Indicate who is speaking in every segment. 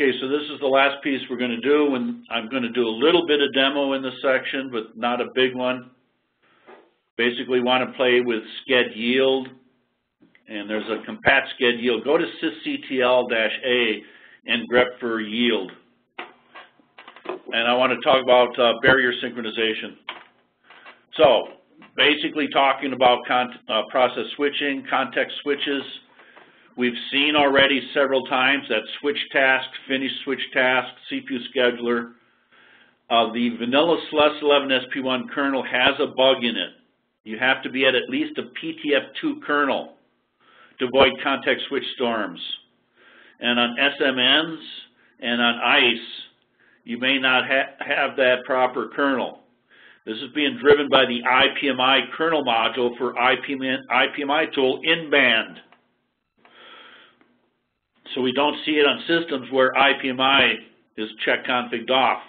Speaker 1: Okay, so this is the last piece we're going to do, and I'm going to do a little bit of demo in this section, but not a big one. Basically want to play with sched yield, and there's a compat sched yield. Go to sysctl-a and grep for yield. And I want to talk about uh, barrier synchronization. So, basically talking about uh, process switching, context switches, We've seen already several times that switch task, finish switch task, CPU scheduler. Uh, the vanilla SLES 11 SP1 kernel has a bug in it. You have to be at at least a PTF2 kernel to avoid context switch storms. And on SMNs and on ICE, you may not ha have that proper kernel. This is being driven by the IPMI kernel module for IPMI, IPMI tool in band. So we don't see it on systems where IPMI is check configured off.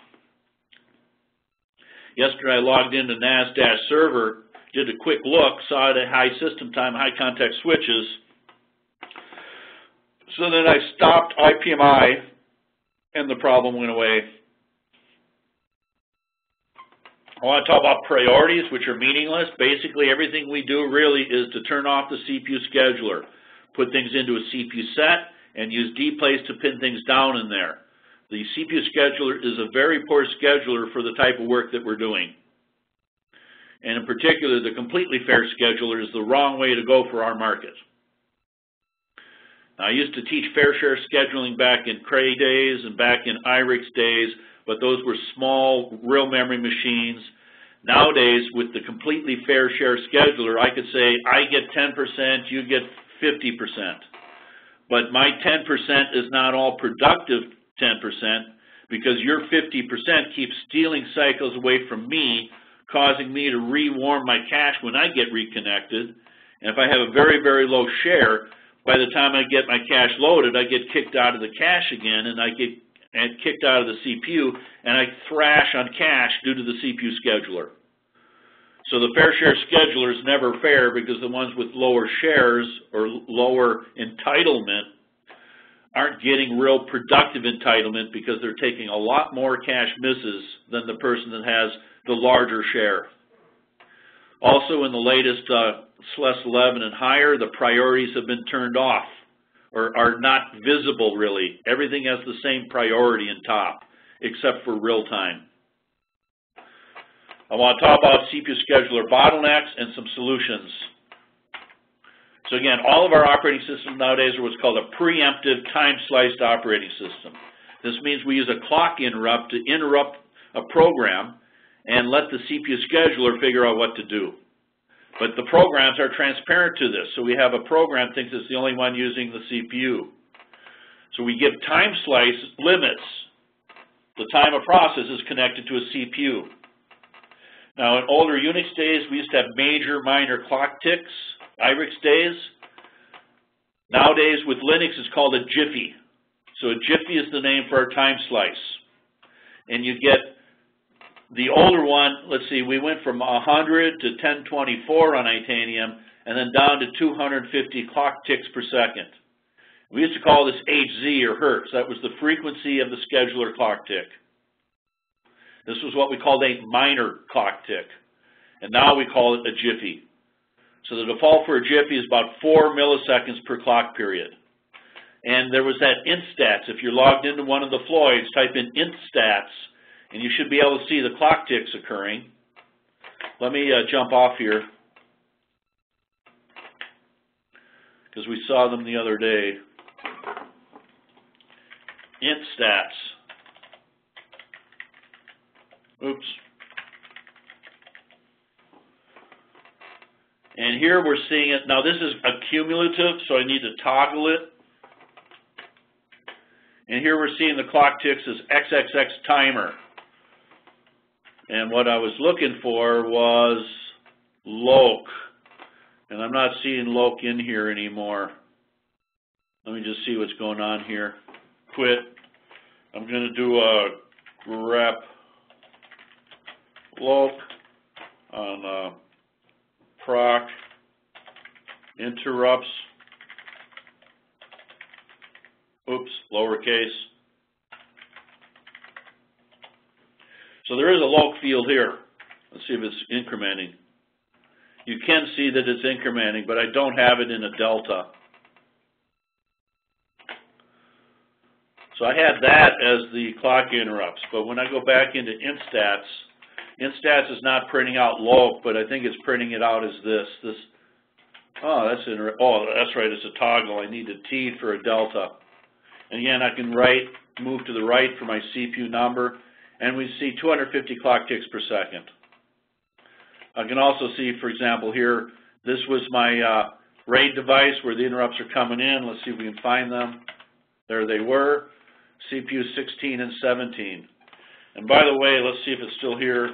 Speaker 1: Yesterday I logged into NAS server, did a quick look, saw it at high system time, high context switches. So then I stopped IPMI and the problem went away. I want to talk about priorities, which are meaningless. Basically, everything we do really is to turn off the CPU scheduler, put things into a CPU set, and use dplace to pin things down in there. The CPU scheduler is a very poor scheduler for the type of work that we're doing. And in particular, the completely fair scheduler is the wrong way to go for our market. Now, I used to teach fair share scheduling back in Cray days and back in IRIX days, but those were small, real memory machines. Nowadays, with the completely fair share scheduler, I could say, I get 10%, you get 50%. But my 10% is not all productive 10% because your 50% keeps stealing cycles away from me, causing me to rewarm my cache when I get reconnected. And if I have a very, very low share, by the time I get my cache loaded, I get kicked out of the cache again, and I get kicked out of the CPU, and I thrash on cache due to the CPU scheduler. So the fair share scheduler is never fair because the ones with lower shares or lower entitlement aren't getting real productive entitlement because they're taking a lot more cache misses than the person that has the larger share. Also in the latest uh, SLES 11 and higher, the priorities have been turned off or are not visible really. Everything has the same priority in top except for real time. I want to talk about CPU scheduler bottlenecks and some solutions. So again, all of our operating systems nowadays are what's called a preemptive time-sliced operating system. This means we use a clock interrupt to interrupt a program and let the CPU scheduler figure out what to do. But the programs are transparent to this, so we have a program that thinks it's the only one using the CPU. So we give time slice limits. The time a process is connected to a CPU. Now, in older Unix days, we used to have major, minor clock ticks, IRIX days. Nowadays, with Linux, it's called a jiffy. So a jiffy is the name for our time slice. And you get the older one, let's see, we went from 100 to 1024 on Itanium, and then down to 250 clock ticks per second. We used to call this Hz or Hertz. That was the frequency of the scheduler clock tick. This was what we called a minor clock tick. And now we call it a jiffy. So the default for a jiffy is about four milliseconds per clock period. And there was that instats. If you're logged into one of the Floyds, type in instats, and you should be able to see the clock ticks occurring. Let me uh, jump off here because we saw them the other day. Instats. Oops. And here we're seeing it. Now this is accumulative, so I need to toggle it. And here we're seeing the clock ticks as XXX timer. And what I was looking for was loc. And I'm not seeing loc in here anymore. Let me just see what's going on here. Quit. I'm going to do a grep slope on uh, proc interrupts, oops, lowercase. So there is a log field here. Let's see if it's incrementing. You can see that it's incrementing, but I don't have it in a delta. So I had that as the clock interrupts, but when I go back into instats, instats is not printing out log, but I think it's printing it out as this. This, oh, that's inter oh, that's right, it's a toggle. I need a T for a delta. And again, I can write, move to the right for my CPU number, and we see 250 clock ticks per second. I can also see, for example, here, this was my uh, RAID device where the interrupts are coming in. Let's see if we can find them. There they were, CPU 16 and 17. And by the way, let's see if it's still here.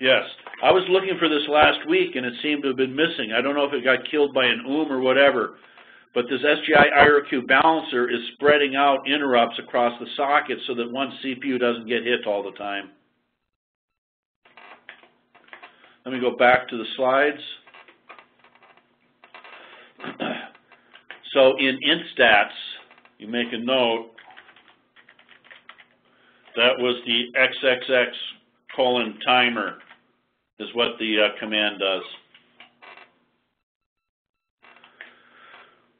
Speaker 1: Yes, I was looking for this last week and it seemed to have been missing. I don't know if it got killed by an OOM or whatever, but this SGI IRQ balancer is spreading out interrupts across the socket so that one CPU doesn't get hit all the time. Let me go back to the slides. so in instats, you make a note, that was the XXX colon timer is what the uh, command does.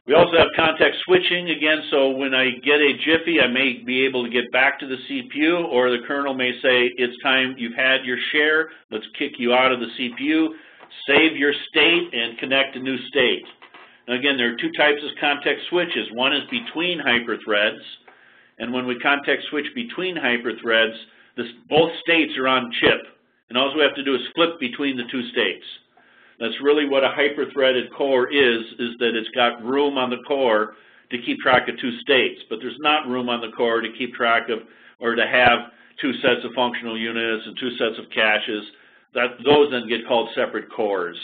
Speaker 1: We also have context switching again, so when I get a Jiffy, I may be able to get back to the CPU, or the kernel may say, it's time, you've had your share, let's kick you out of the CPU, save your state, and connect a new state. Now again, there are two types of context switches. One is between hyperthreads, and when we context switch between hyperthreads, this, both states are on chip, and all we have to do is flip between the two states. That's really what a hyper-threaded core is, is that it's got room on the core to keep track of two states, but there's not room on the core to keep track of or to have two sets of functional units and two sets of caches. That, those then get called separate cores.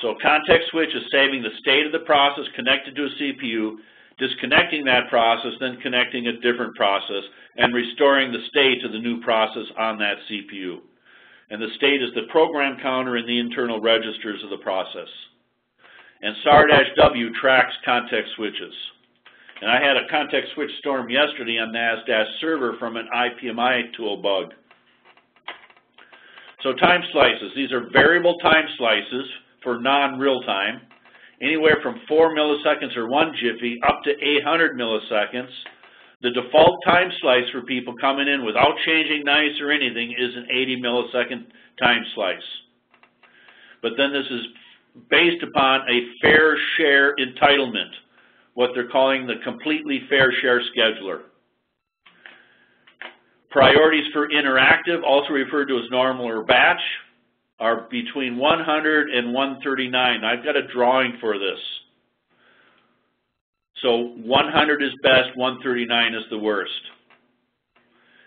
Speaker 1: So context switch is saving the state of the process connected to a CPU, disconnecting that process, then connecting a different process, and restoring the state of the new process on that CPU and the state is the program counter in the internal registers of the process. And SAR-W tracks context switches. And I had a context switch storm yesterday on NAS server from an IPMI tool bug. So time slices, these are variable time slices for non-real time, anywhere from 4 milliseconds or 1 jiffy up to 800 milliseconds the default time slice for people coming in without changing NICE or anything is an 80 millisecond time slice. But then this is based upon a fair share entitlement, what they're calling the completely fair share scheduler. Priorities for interactive, also referred to as normal or batch, are between 100 and 139. I've got a drawing for this. So 100 is best, 139 is the worst.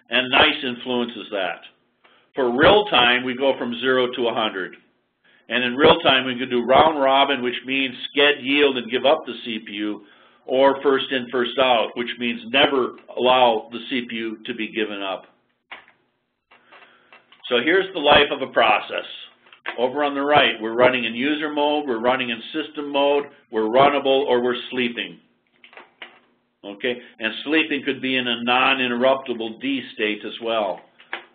Speaker 1: And NICE influences that. For real time, we go from 0 to 100. And in real time, we can do round robin, which means sched yield and give up the CPU, or first in, first out, which means never allow the CPU to be given up. So here's the life of a process. Over on the right, we're running in user mode, we're running in system mode, we're runnable, or we're sleeping okay? And sleeping could be in a non-interruptible D state as well.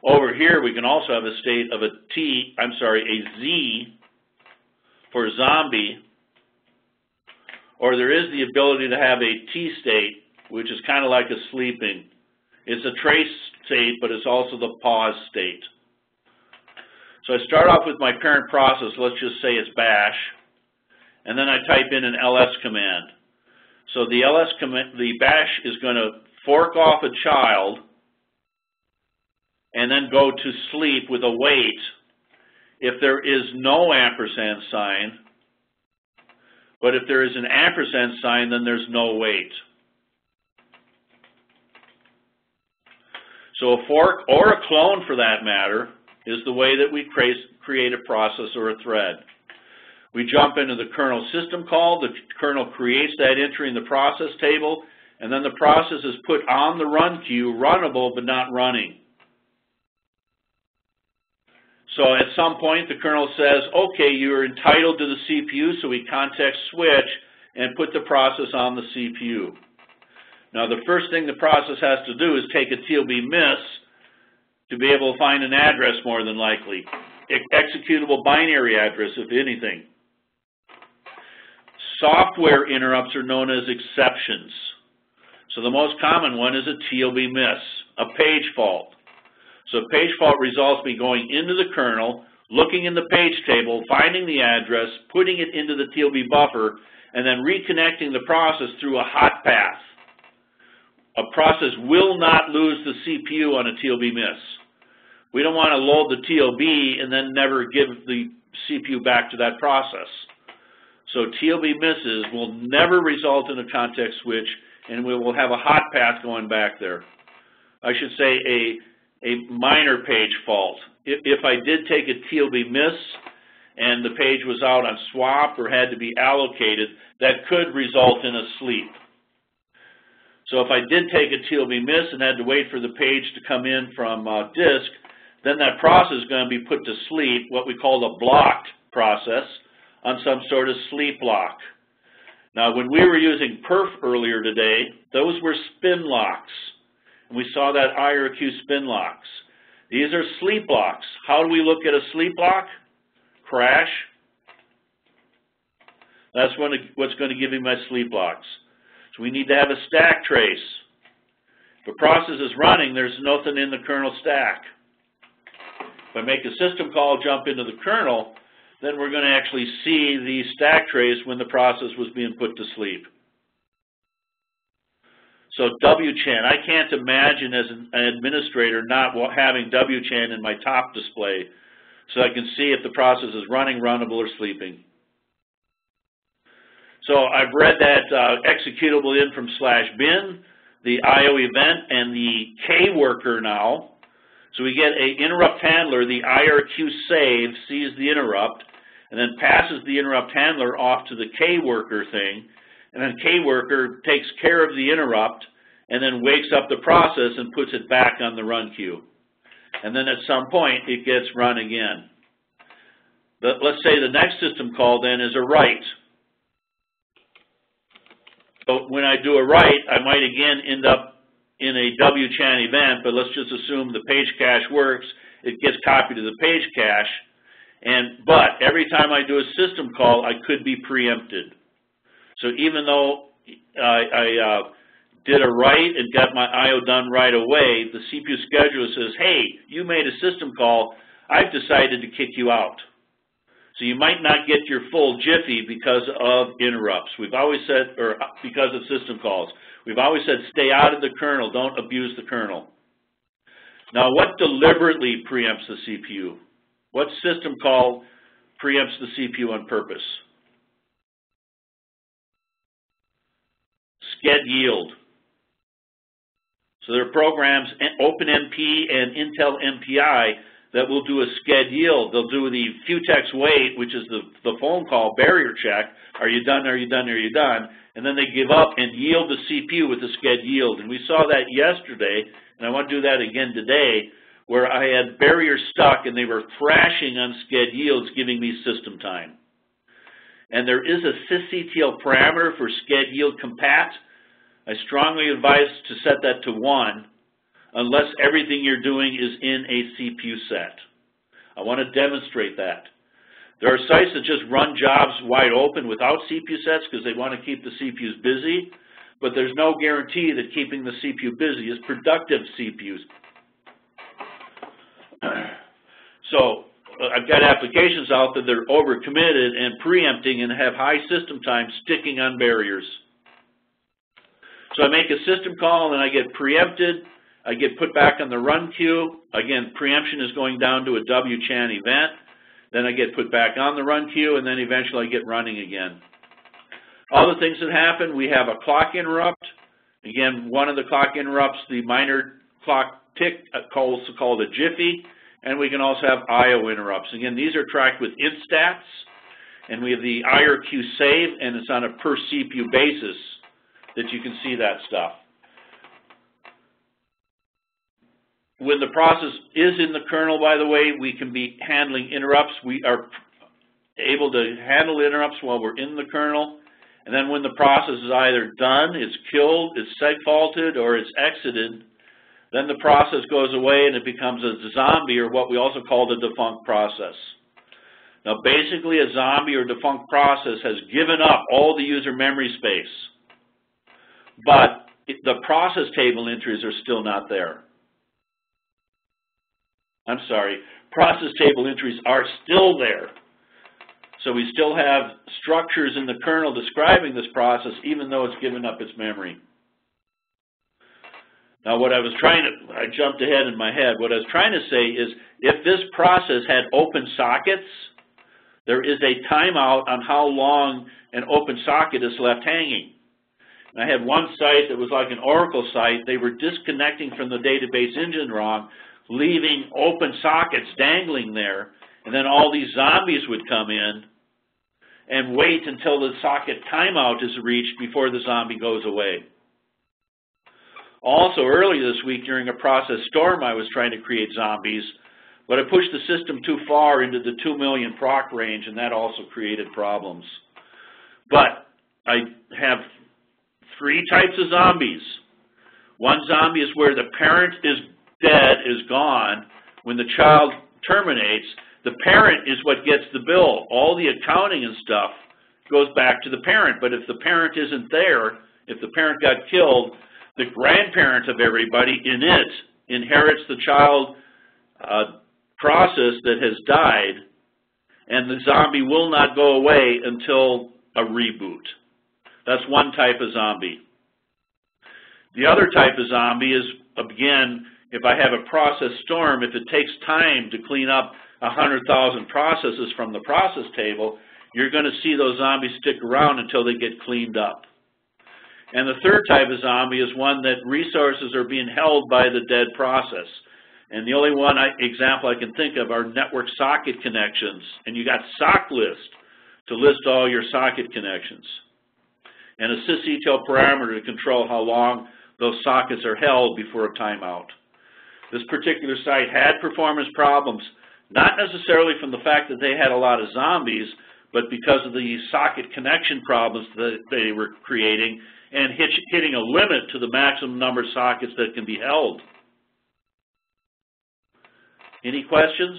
Speaker 1: Over here, we can also have a state of a T, I'm sorry, a Z for zombie, or there is the ability to have a T state, which is kind of like a sleeping. It's a trace state, but it's also the pause state. So I start off with my parent process, let's just say it's bash, and then I type in an ls command. So the ls command, the bash is going to fork off a child and then go to sleep with a wait if there is no ampersand sign. But if there is an ampersand sign, then there's no wait. So a fork, or a clone for that matter, is the way that we create a process or a thread. We jump into the kernel system call. The kernel creates that entry in the process table, and then the process is put on the run queue, runnable but not running. So at some point, the kernel says, okay, you're entitled to the CPU, so we context switch, and put the process on the CPU. Now, the first thing the process has to do is take a TLB miss to be able to find an address more than likely. Executable binary address, if anything. Software interrupts are known as exceptions. So the most common one is a TLB miss, a page fault. So page fault results me going into the kernel, looking in the page table, finding the address, putting it into the TLB buffer, and then reconnecting the process through a hot path. A process will not lose the CPU on a TLB miss. We don't want to load the TLB and then never give the CPU back to that process. So TLB misses will never result in a context switch, and we will have a hot path going back there. I should say a, a minor page fault. If, if I did take a TLB miss and the page was out on swap or had to be allocated, that could result in a sleep. So if I did take a TLB miss and had to wait for the page to come in from uh, disk, then that process is going to be put to sleep, what we call a blocked process, on some sort of sleep lock. Now, when we were using perf earlier today, those were spin locks. And we saw that IRQ spin locks. These are sleep locks. How do we look at a sleep lock? Crash. That's what's going to give me my sleep locks. So we need to have a stack trace. If a process is running, there's nothing in the kernel stack. I make a system call jump into the kernel, then we're going to actually see the stack trace when the process was being put to sleep. So WCHAN, I can't imagine as an administrator not having WCHAN in my top display so I can see if the process is running, runnable, or sleeping. So I've read that uh, executable in from slash bin, the IO event, and the K worker now. So we get a interrupt handler, the IRQ save sees the interrupt, and then passes the interrupt handler off to the K worker thing, and then K worker takes care of the interrupt, and then wakes up the process and puts it back on the run queue. And then at some point, it gets run again. But let's say the next system call then is a write. So when I do a write, I might again end up in a WCHAN event, but let's just assume the page cache works. It gets copied to the page cache. And, but every time I do a system call, I could be preempted. So even though I, I uh, did a write and got my I.O. done right away, the CPU scheduler says, hey, you made a system call, I've decided to kick you out. So you might not get your full Jiffy because of interrupts. We've always said, or because of system calls. We've always said stay out of the kernel, don't abuse the kernel. Now what deliberately preempts the CPU? What system call preempts the CPU on purpose? Sched yield. So there are programs, eh, OpenMP and Intel MPI, that will do a sched yield. They'll do the futex wait, which is the, the phone call barrier check. Are you done? Are you done? Are you done? And then they give up and yield the CPU with the sched yield. And we saw that yesterday, and I want to do that again today, where I had barriers stuck and they were thrashing on sched yields, giving me system time. And there is a sysctl parameter for sched yield compat. I strongly advise to set that to 1 unless everything you're doing is in a CPU set. I want to demonstrate that. There are sites that just run jobs wide open without CPU sets because they want to keep the CPUs busy, but there's no guarantee that keeping the CPU busy is productive CPUs. so uh, I've got applications out there that are overcommitted and preempting and have high system time sticking on barriers. So I make a system call and I get preempted I get put back on the run queue. Again, preemption is going down to a WCHAN event. Then I get put back on the run queue, and then eventually I get running again. All the things that happen, we have a clock interrupt. Again, one of the clock interrupts, the minor clock tick, uh, calls called a jiffy, and we can also have I.O. interrupts. Again, these are tracked with instats, and we have the IRQ save, and it's on a per CPU basis that you can see that stuff. When the process is in the kernel, by the way, we can be handling interrupts. We are able to handle interrupts while we're in the kernel. And then when the process is either done, it's killed, it's segfaulted, or it's exited, then the process goes away and it becomes a zombie or what we also call the defunct process. Now basically a zombie or defunct process has given up all the user memory space, but the process table entries are still not there. I'm sorry, process table entries are still there. So we still have structures in the kernel describing this process even though it's given up its memory. Now what I was trying to, I jumped ahead in my head, what I was trying to say is if this process had open sockets, there is a timeout on how long an open socket is left hanging. And I had one site that was like an Oracle site. They were disconnecting from the database engine wrong, leaving open sockets dangling there, and then all these zombies would come in and wait until the socket timeout is reached before the zombie goes away. Also, earlier this week during a process storm, I was trying to create zombies, but I pushed the system too far into the 2 million proc range, and that also created problems. But I have three types of zombies. One zombie is where the parent is dead, is gone. When the child terminates, the parent is what gets the bill. All the accounting and stuff goes back to the parent. But if the parent isn't there, if the parent got killed, the grandparent of everybody in it inherits the child uh, process that has died, and the zombie will not go away until a reboot. That's one type of zombie. The other type of zombie is, again, if I have a process storm, if it takes time to clean up 100,000 processes from the process table, you're going to see those zombies stick around until they get cleaned up. And the third type of zombie is one that resources are being held by the dead process. And the only one I, example I can think of are network socket connections. And you got sock list to list all your socket connections. And a sysctl parameter to control how long those sockets are held before a timeout. This particular site had performance problems, not necessarily from the fact that they had a lot of zombies, but because of the socket connection problems that they were creating and hit, hitting a limit to the maximum number of sockets that can be held. Any questions?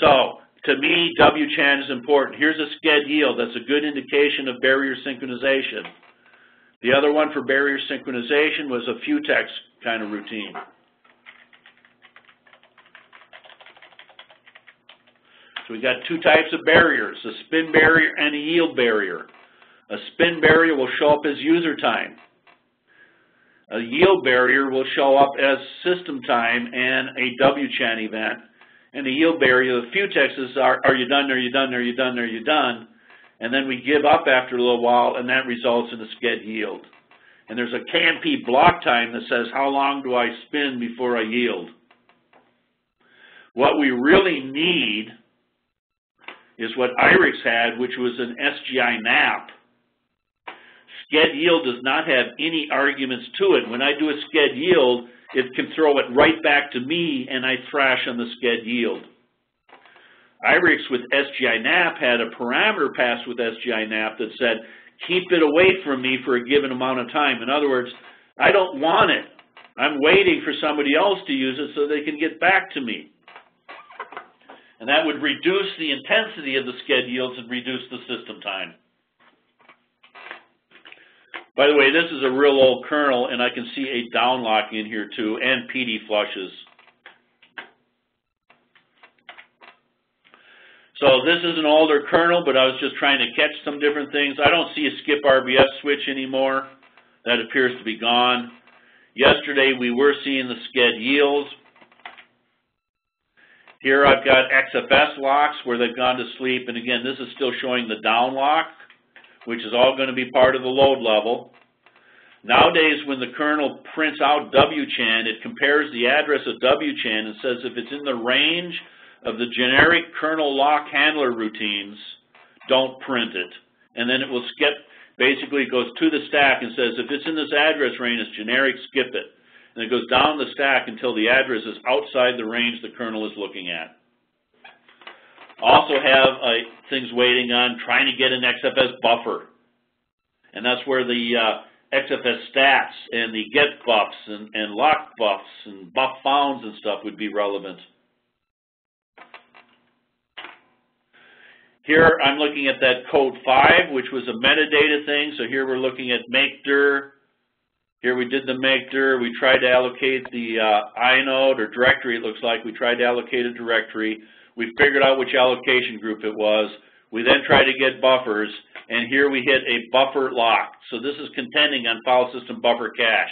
Speaker 1: So, to me, WCHAN is important. Here's a sched yield. That's a good indication of barrier synchronization. The other one for barrier synchronization was a futex kind of routine. So we got two types of barriers, a spin barrier and a yield barrier. A spin barrier will show up as user time. A yield barrier will show up as system time and a WCHAN event. And a yield barrier, the futexes are, are you done, are you done, are you done, are you done? And then we give up after a little while, and that results in a sched yield. And there's a KMP block time that says, how long do I spin before I yield? What we really need is what IRIX had, which was an SGI NAP. Sched yield does not have any arguments to it. When I do a sched yield, it can throw it right back to me and I thrash on the sched yield. IRIX with SGI NAP had a parameter passed with SGI NAP that said, keep it away from me for a given amount of time. In other words, I don't want it. I'm waiting for somebody else to use it so they can get back to me. And that would reduce the intensity of the sched yields and reduce the system time. By the way, this is a real old kernel, and I can see a downlock in here too, and PD flushes. So this is an older kernel, but I was just trying to catch some different things. I don't see a skip RBF switch anymore. That appears to be gone. Yesterday we were seeing the sched yields, here I've got XFS locks where they've gone to sleep, and again, this is still showing the down lock, which is all going to be part of the load level. Nowadays, when the kernel prints out WCHAN, it compares the address of WCHAN and says if it's in the range of the generic kernel lock handler routines, don't print it. And then it will skip, basically it goes to the stack and says if it's in this address range, it's generic, skip it and it goes down the stack until the address is outside the range the kernel is looking at. Also have uh, things waiting on trying to get an XFS buffer. And that's where the uh, XFS stats and the get buffs and, and lock buffs and buff founds and stuff would be relevant. Here I'm looking at that code 5, which was a metadata thing. So here we're looking at make dir. Here we did the make dir. We tried to allocate the uh, inode or directory, it looks like. We tried to allocate a directory. We figured out which allocation group it was. We then tried to get buffers, and here we hit a buffer lock. So this is contending on file system buffer cache.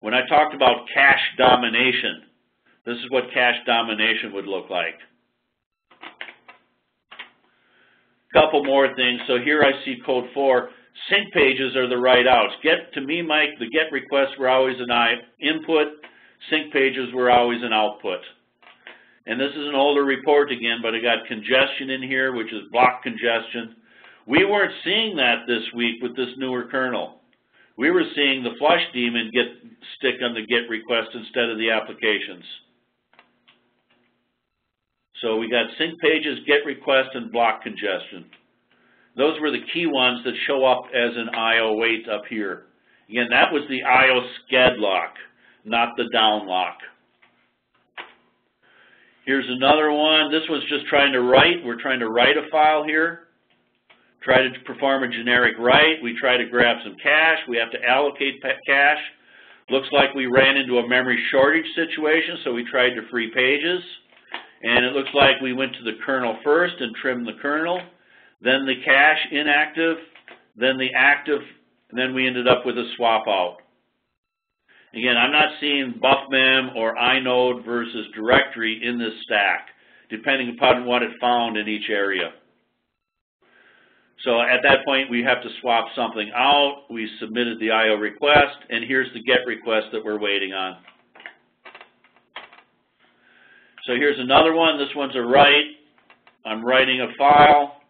Speaker 1: When I talked about cache domination, this is what cache domination would look like. Couple more things. So here I see code 4. Sync pages are the write outs. Get to me, Mike, the get requests were always an I input. Sync pages were always an output. And this is an older report again, but I got congestion in here, which is block congestion. We weren't seeing that this week with this newer kernel. We were seeing the flush daemon get stick on the get request instead of the applications. So we got sync pages, get request, and block congestion. Those were the key ones that show up as an IO wait up here. Again, that was the IO sched lock, not the down lock. Here's another one. This was just trying to write. We're trying to write a file here. Try to perform a generic write. We try to grab some cache. We have to allocate cache. Looks like we ran into a memory shortage situation, so we tried to free pages. And it looks like we went to the kernel first and trimmed the kernel, then the cache inactive, then the active, and then we ended up with a swap out. Again, I'm not seeing buffmem or inode versus directory in this stack, depending upon what it found in each area. So at that point, we have to swap something out. We submitted the IO request, and here's the GET request that we're waiting on. So here's another one. This one's a write. I'm writing a file.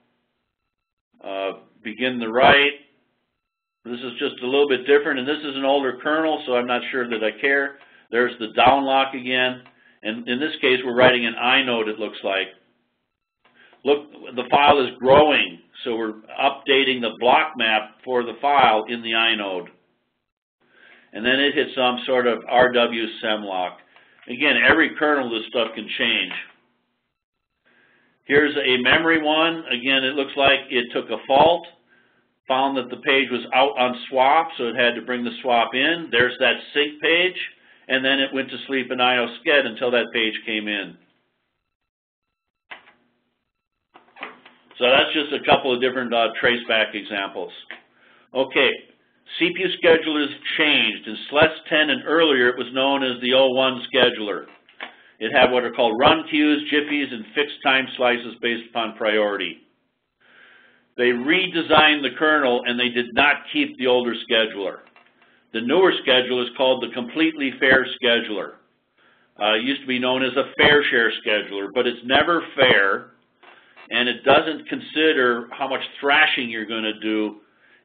Speaker 1: Uh, begin the write. This is just a little bit different, and this is an older kernel, so I'm not sure that I care. There's the downlock again, and in this case, we're writing an inode, it looks like. Look, the file is growing, so we're updating the block map for the file in the inode. And then it hits some sort of RW semlock. Again, every kernel of this stuff can change. Here's a memory one. Again, it looks like it took a fault, found that the page was out on swap, so it had to bring the swap in. There's that sync page, and then it went to sleep in IO sched until that page came in. So that's just a couple of different uh, traceback examples. Okay, CPU schedulers changed. In SLES 10 and earlier, it was known as the O1 scheduler. It had what are called run queues, jiffies, and fixed time slices based upon priority. They redesigned the kernel, and they did not keep the older scheduler. The newer scheduler is called the completely fair scheduler. Uh, it used to be known as a fair share scheduler, but it's never fair, and it doesn't consider how much thrashing you're going to do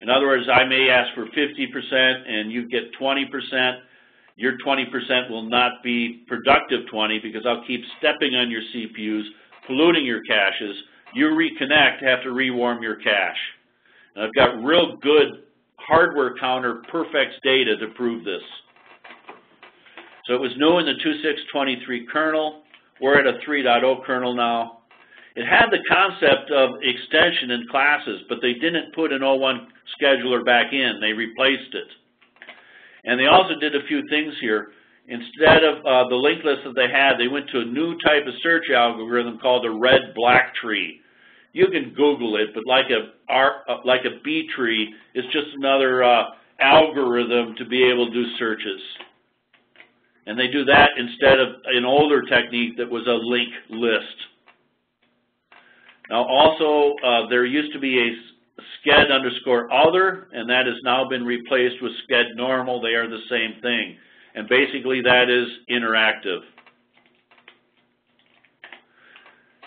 Speaker 1: in other words, I may ask for 50% and you get 20%. Your 20% will not be productive 20 because I'll keep stepping on your CPUs, polluting your caches. You reconnect, have to rewarm your cache. And I've got real good hardware counter perfects data to prove this. So it was new in the 2623 kernel. We're at a 3.0 kernel now. It had the concept of extension in classes, but they didn't put an O1 scheduler back in. They replaced it. And they also did a few things here. Instead of uh, the linked list that they had, they went to a new type of search algorithm called a red-black tree. You can Google it, but like a uh, like a B tree, it's just another uh, algorithm to be able to do searches. And they do that instead of an older technique that was a link list. Now also, uh, there used to be a sched underscore other, and that has now been replaced with sched normal. They are the same thing. And basically that is interactive.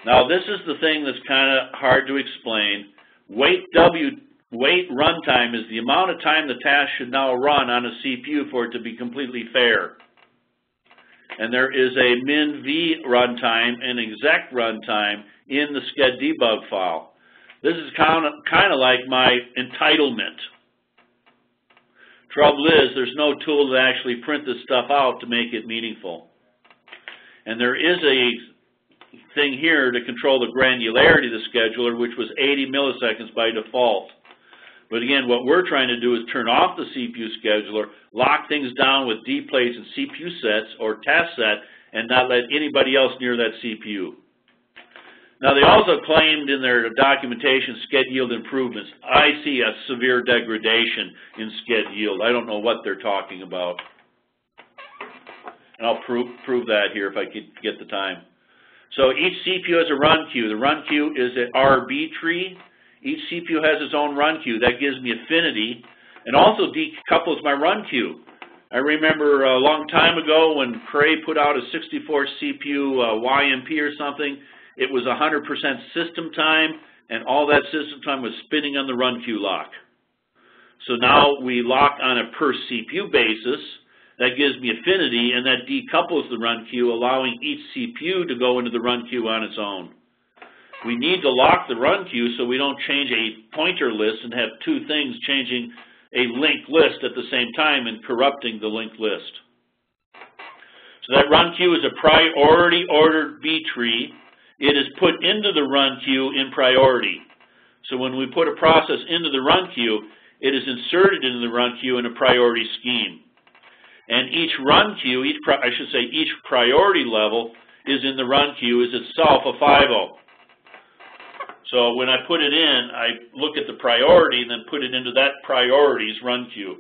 Speaker 1: Now this is the thing that's kind of hard to explain. Wait W wait runtime is the amount of time the task should now run on a CPU for it to be completely fair. And there is a min-v runtime and exec runtime in the sched debug file. This is kind of, kind of like my entitlement. Trouble is, there's no tool to actually print this stuff out to make it meaningful. And there is a thing here to control the granularity of the scheduler, which was 80 milliseconds by default. But again, what we're trying to do is turn off the CPU scheduler, lock things down with dplace and CPU sets or task set, and not let anybody else near that CPU. Now, they also claimed in their documentation sched yield improvements. I see a severe degradation in sched yield. I don't know what they're talking about. And I'll prove, prove that here if I could get the time. So each CPU has a run queue. The run queue is an RB tree. Each CPU has its own run queue. That gives me affinity and also decouples my run queue. I remember a long time ago when Cray put out a 64 CPU uh, YMP or something, it was 100% system time, and all that system time was spinning on the run queue lock. So now we lock on a per CPU basis. That gives me affinity, and that decouples the run queue, allowing each CPU to go into the run queue on its own. We need to lock the run queue so we don't change a pointer list and have two things changing a linked list at the same time and corrupting the linked list. So that run queue is a priority ordered B tree. It is put into the run queue in priority. So when we put a process into the run queue, it is inserted into the run queue in a priority scheme. And each run queue, each I should say each priority level is in the run queue is itself a 5 so when I put it in, I look at the priority and then put it into that priority's run queue.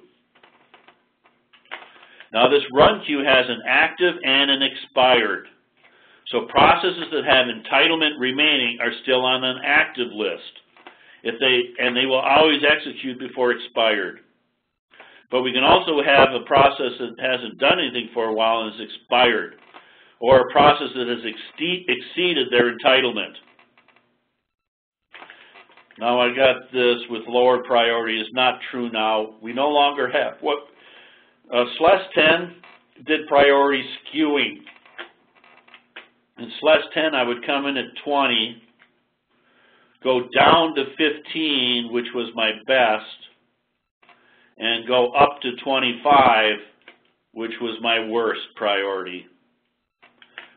Speaker 1: Now this run queue has an active and an expired. So processes that have entitlement remaining are still on an active list. If they and they will always execute before expired. But we can also have a process that hasn't done anything for a while and is expired, or a process that has exceeded their entitlement. Now I got this with lower priority is not true now. We no longer have what uh, SLES 10 did priority skewing. In SLES 10, I would come in at 20, go down to 15, which was my best, and go up to 25, which was my worst priority.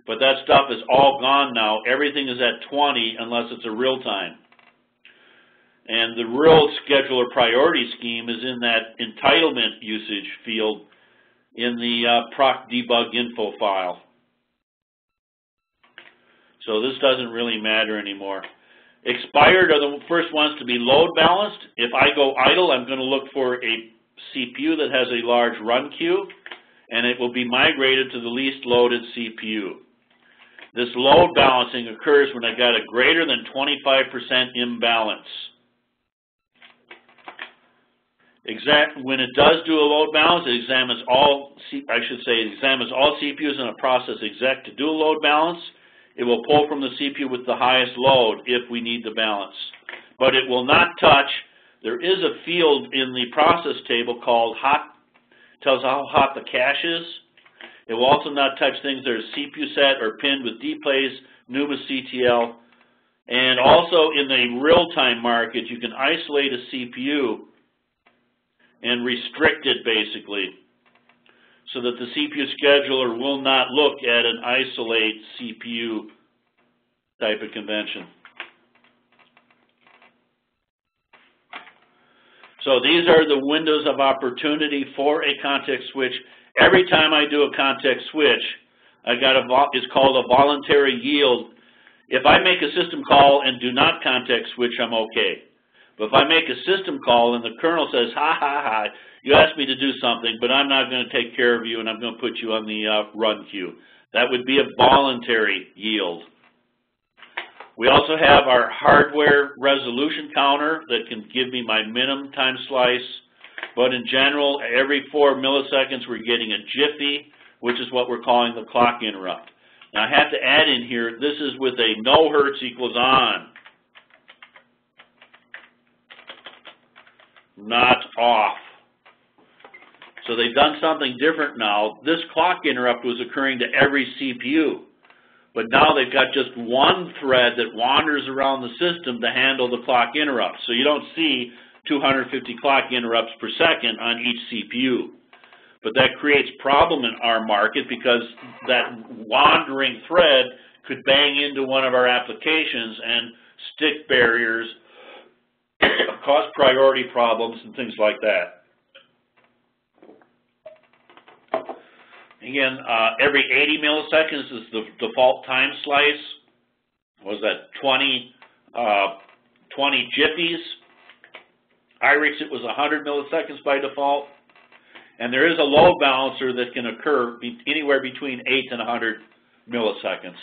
Speaker 1: But that stuff is all gone now. Everything is at 20 unless it's a real time. And the real scheduler priority scheme is in that entitlement usage field in the uh, proc debug info file. So this doesn't really matter anymore. Expired are the first ones to be load balanced. If I go idle, I'm going to look for a CPU that has a large run queue, and it will be migrated to the least loaded CPU. This load balancing occurs when I've got a greater than 25% imbalance. When it does do a load balance, it examines all, I should say, it examines all CPUs in a process exec to do a load balance. It will pull from the CPU with the highest load if we need the balance. But it will not touch, there is a field in the process table called hot, tells how hot the cache is. It will also not touch things that are CPU set or pinned with dplace, NUMA CTL. And also in the real-time market, you can isolate a CPU and restrict it basically so that the CPU scheduler will not look at an isolate CPU type of convention. So these are the windows of opportunity for a context switch. Every time I do a context switch, I got a it's called a voluntary yield. If I make a system call and do not context switch, I'm okay. But if I make a system call and the kernel says, ha, ha, ha, you asked me to do something, but I'm not going to take care of you and I'm going to put you on the uh, run queue. That would be a voluntary yield. We also have our hardware resolution counter that can give me my minimum time slice. But in general, every four milliseconds, we're getting a jiffy, which is what we're calling the clock interrupt. Now, I have to add in here, this is with a no hertz equals on. Not off. So they've done something different now. This clock interrupt was occurring to every CPU. But now they've got just one thread that wanders around the system to handle the clock interrupts. So you don't see 250 clock interrupts per second on each CPU. But that creates problem in our market because that wandering thread could bang into one of our applications and stick barriers, cause priority problems and things like that. Again, uh, every 80 milliseconds is the default time slice. Was that 20, uh, 20 jiffies? IRIX, it was 100 milliseconds by default. And there is a load balancer that can occur be anywhere between 8 and 100 milliseconds.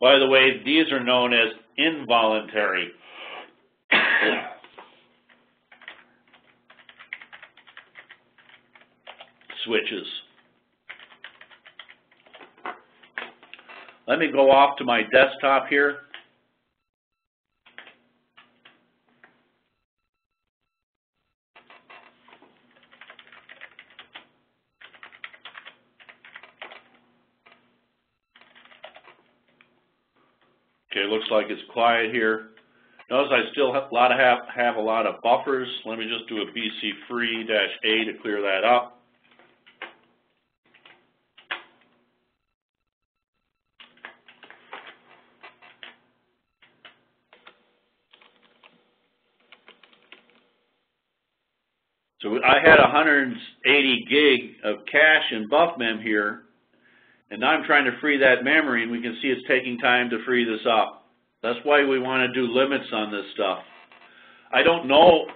Speaker 1: By the way, these are known as involuntary. switches. Let me go off to my desktop here. Okay, looks like it's quiet here. Notice I still have a lot of have, have a lot of buffers. Let me just do a BC free dash A to clear that up. So I had 180 gig of cache in BuffMem here, and now I'm trying to free that memory, and we can see it's taking time to free this up. That's why we want to do limits on this stuff. I don't know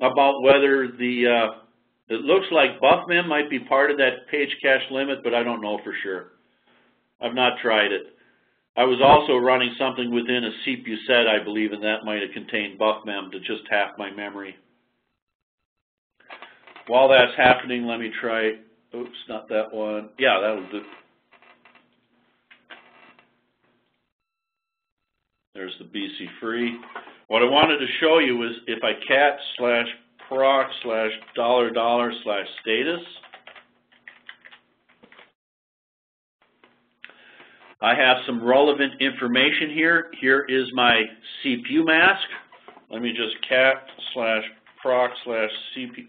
Speaker 1: about whether the, uh, it looks like BuffMem might be part of that page cache limit, but I don't know for sure. I've not tried it. I was also running something within a CPU set, I believe, and that might have contained BuffMem to just half my memory. While that's happening, let me try, oops, not that one. Yeah, that'll do. There's the BC free. What I wanted to show you is if I cat slash proc slash dollar dollar slash status, I have some relevant information here. Here is my CPU mask. Let me just cat slash proc slash CPU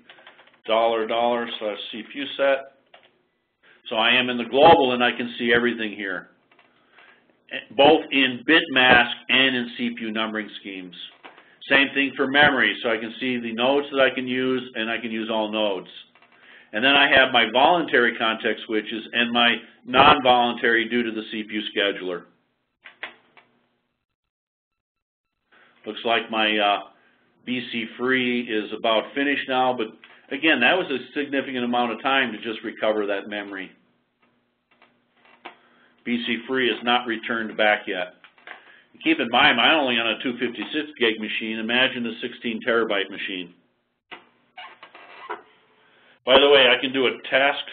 Speaker 1: dollar dollar slash CPU set. So I am in the global and I can see everything here, both in bit mask and in CPU numbering schemes. Same thing for memory, so I can see the nodes that I can use and I can use all nodes. And then I have my voluntary context switches and my non-voluntary due to the CPU scheduler. Looks like my uh, BC free is about finished now, but Again, that was a significant amount of time to just recover that memory. BC free has not returned back yet. Keep in mind, I'm only on a 256 gig machine. Imagine a 16 terabyte machine. By the way, I can do a task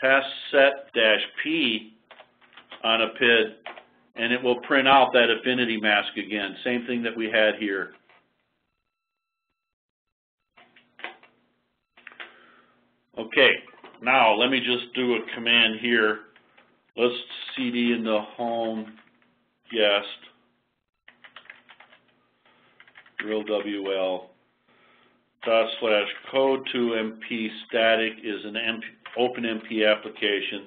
Speaker 1: task set dash P on a PID, and it will print out that affinity mask again. Same thing that we had here. Okay, now let me just do a command here. Let's cd in the home guest, real WL, dot slash code to MP static is an MP, OpenMP application.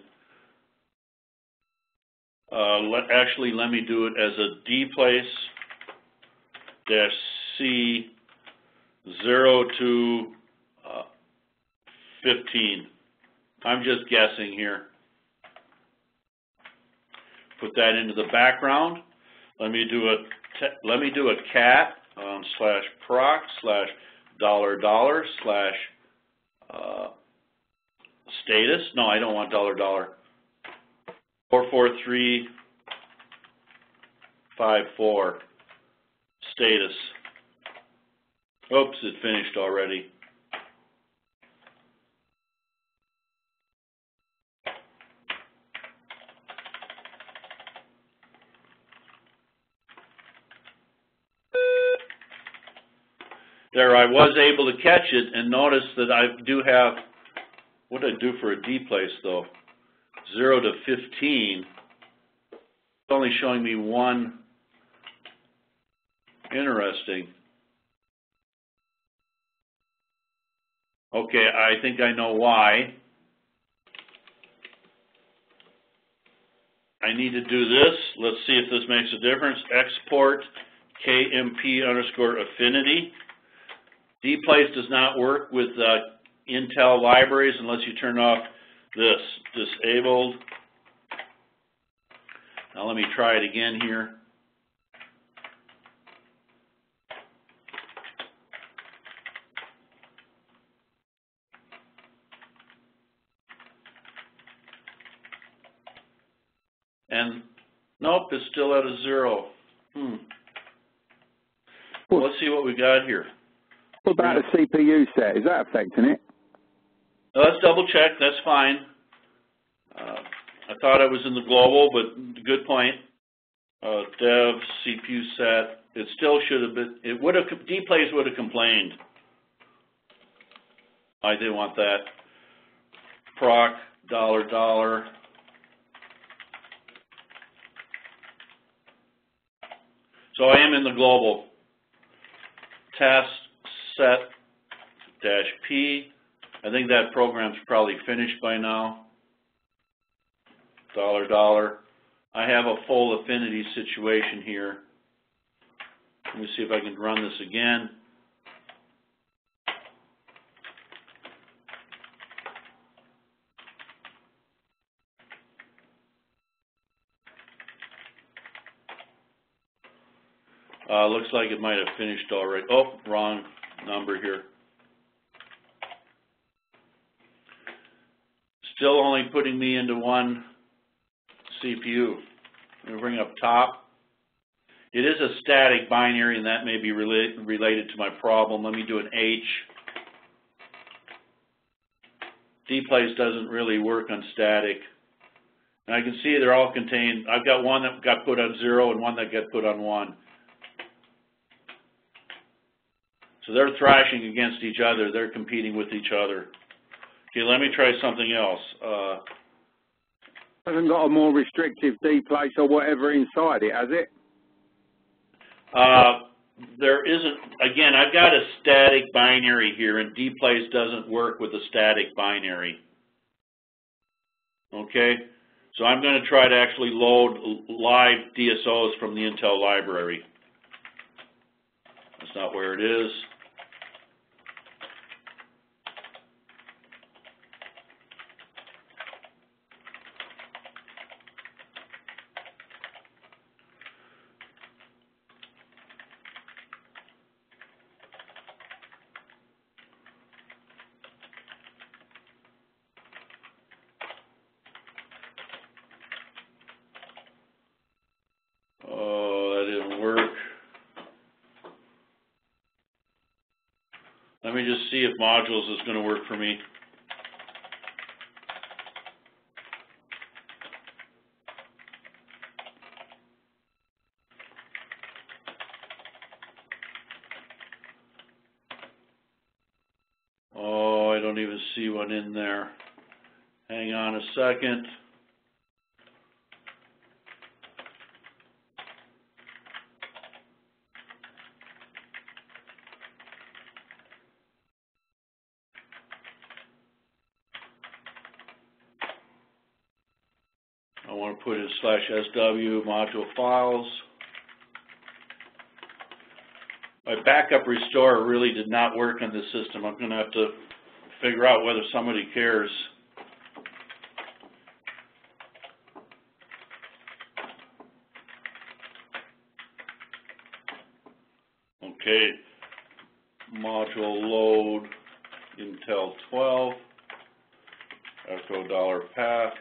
Speaker 1: Uh, let, actually, let me do it as a dplace dash C zero to 15. I'm just guessing here. Put that into the background. Let me do a let me do a cat um, slash proc slash dollar dollar slash uh, status. No, I don't want dollar dollar. Four four three five four status. Oops, it finished already. There I was able to catch it and notice that I do have, what did I do for a D place though? Zero to fifteen. It's only showing me one. Interesting. Okay, I think I know why. I need to do this. Let's see if this makes a difference. Export KMP underscore affinity. Dplace does not work with uh, Intel libraries unless you turn off this, disabled. Now let me try it again here. And nope, it's still at a zero. Hmm. Well, let's see what we got here.
Speaker 2: What about the CPU set? Is that affecting it?
Speaker 1: let's double check. That's fine. Uh, I thought I was in the global, but good point. Uh, dev CPU set. It still should have been. It would have. dplace would have complained. I didn't want that. Proc dollar dollar. So I am in the global. Task set dash P. I think that program's probably finished by now. Dollar dollar. I have a full affinity situation here. Let me see if I can run this again. Uh, looks like it might have finished already. Oh, wrong number here. Still only putting me into one CPU. I'm bring up top. It is a static binary, and that may be rela related to my problem. Let me do an H. dplace doesn't really work on static. And I can see they're all contained. I've got one that got put on zero and one that got put on one. So they're thrashing against each other. They're competing with each other. Okay, let me try something else. Uh,
Speaker 2: hasn't got a more restrictive dplace or whatever inside it, has it?
Speaker 1: Uh, there isn't, again, I've got a static binary here, and dplace doesn't work with a static binary. Okay? So I'm going to try to actually load live DSOs from the Intel library. That's not where it is. see if modules is going to work for me. Oh, I don't even see one in there. Hang on a second. Slash SW module files. My backup restore really did not work on this system. I'm going to have to figure out whether somebody cares. Okay, module load Intel 12, echo dollar path.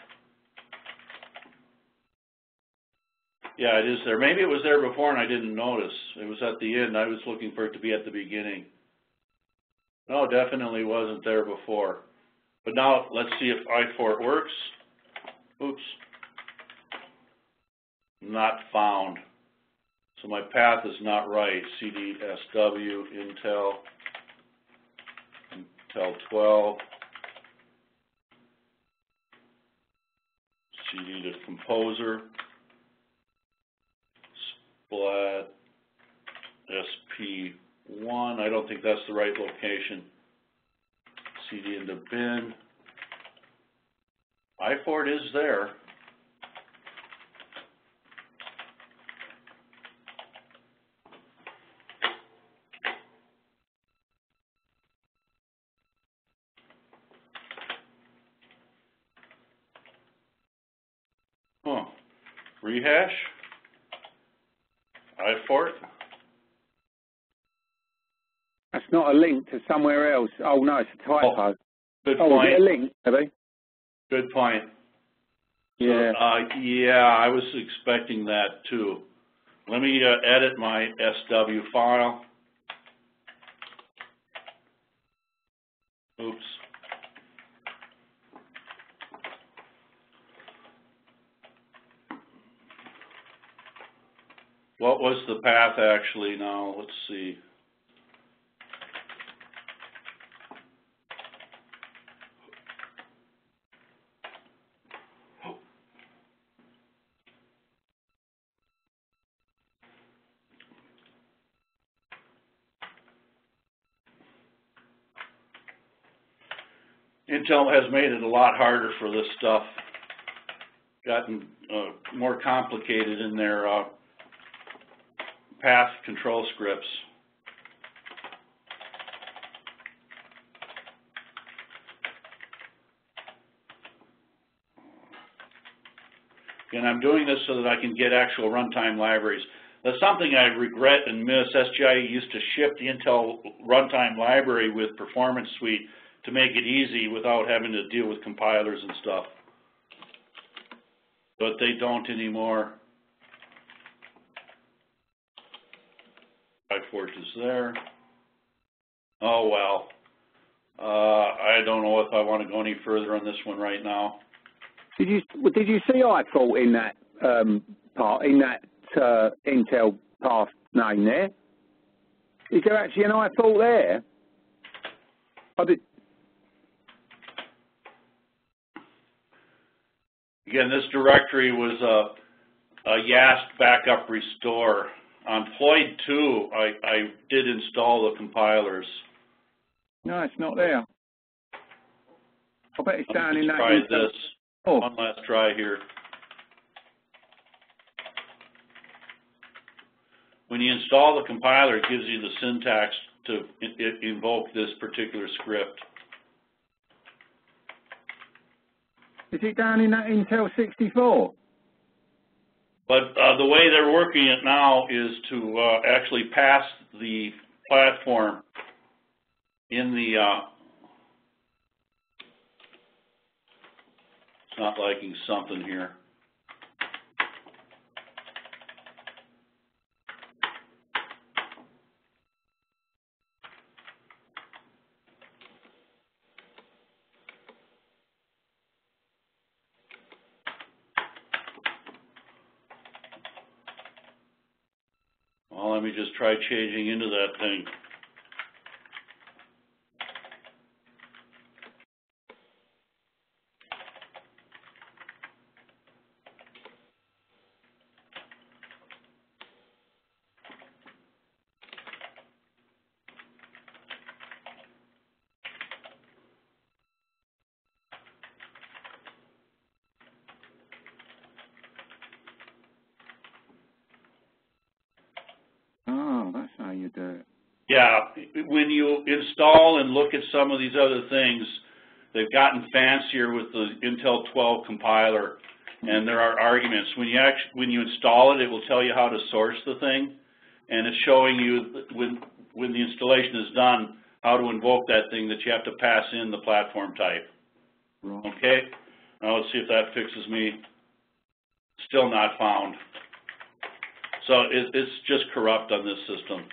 Speaker 1: Yeah, it is there. Maybe it was there before and I didn't notice. It was at the end. I was looking for it to be at the beginning. No, it definitely wasn't there before. But now let's see if iFort works. Oops. Not found. So my path is not right. CDSW, Intel. Intel 12. CD to Composer. Splat SP1, I don't think that's the right location. CD into bin. iFort is there. Huh, rehash? iFort?
Speaker 2: That's not a link to somewhere else. Oh no, it's a typo.
Speaker 1: Good
Speaker 2: Oh, it a link, maybe?
Speaker 1: good point.
Speaker 2: Yeah.
Speaker 1: Uh, yeah, I was expecting that too. Let me, uh, edit my SW file. Oops. What was the path actually now? Let's see. Intel has made it a lot harder for this stuff. Gotten, uh, more complicated in their, uh, path control scripts. And I'm doing this so that I can get actual runtime libraries. That's something I regret and miss. SGI used to ship the Intel runtime library with Performance Suite to make it easy without having to deal with compilers and stuff. But they don't anymore. iFort is there. Oh, well. Uh, I don't know if I want to go any further on this one right now.
Speaker 2: Did you did you see iFort in that um, part in that uh, Intel path name there? Is there actually an iFort there? I did.
Speaker 1: Again, this directory was a, a YAST backup restore. On Floyd 2, I, I did install the compilers.
Speaker 2: No, it's not there. I bet it's down in that.
Speaker 1: try this.
Speaker 2: Oh.
Speaker 1: One last try here. When you install the compiler, it gives you the syntax to invoke this particular script.
Speaker 2: is it down in that Intel 64?
Speaker 1: But uh, the way they're working it now is to uh, actually pass the platform in the, uh, it's not liking something here. Well, let me just try changing into that thing.
Speaker 2: Oh, that's how you do it.
Speaker 1: Yeah, when you install and look at some of these other things, they've gotten fancier with the Intel 12 compiler, and there are arguments. When you actually, when you install it, it will tell you how to source the thing, and it's showing you when, when the installation is done, how to invoke that thing that you have to pass in the platform type. Okay, now let's see if that fixes me. Still not found. So it, it's just corrupt on this system.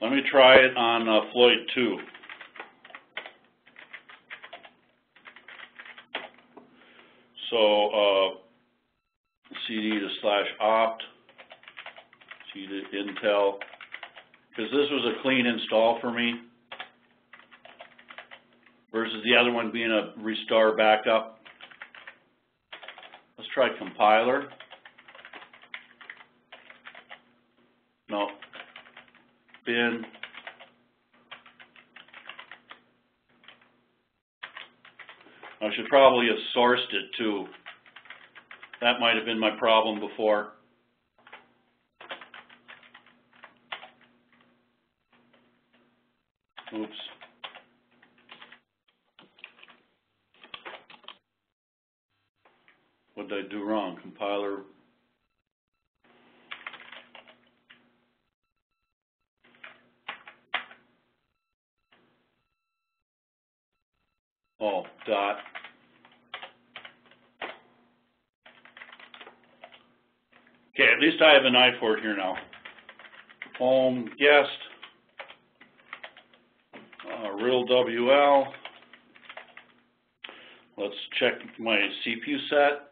Speaker 1: Let me try it on uh, Floyd 2. So, uh, CD to slash opt, CD the Intel, because this was a clean install for me versus the other one being a restore backup. Let's try compiler. No. Bin. I should probably have sourced it too. That might have been my problem before. Oops. What did I do wrong? Compiler. Oh, dot. Okay, at least I have an iFort here now. Home guest. Uh, real WL. Let's check my CPU set.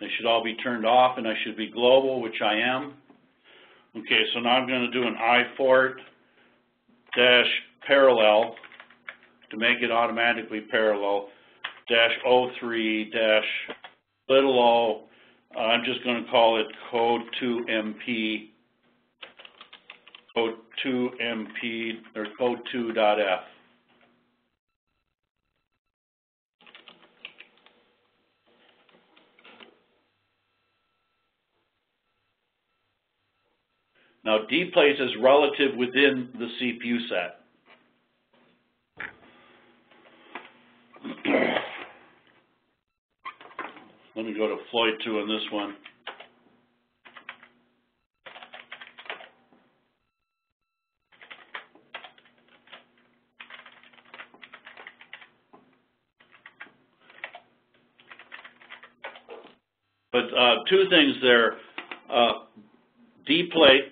Speaker 1: They should all be turned off and I should be global, which I am. Okay, so now I'm going to do an iFort dash parallel to make it automatically parallel 03 dash little o. I'm just going to call it code 2MP code 2MP or code 2.f. Now, dplace is relative within the CPU set. Let me go to Floyd 2 on this one. But uh, two things there. Uh, dplace,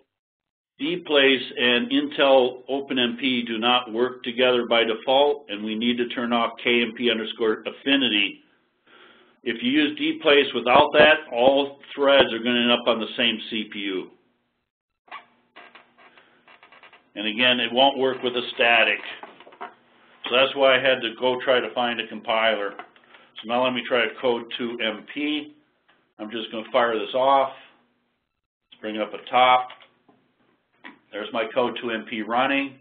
Speaker 1: dplace and Intel OpenMP do not work together by default, and we need to turn off KMP underscore affinity. If you use dplace without that, all threads are going to end up on the same CPU. And again, it won't work with a static. So that's why I had to go try to find a compiler. So now let me try a code 2MP. I'm just going to fire this off. Let's bring up a top. There's my code 2MP running.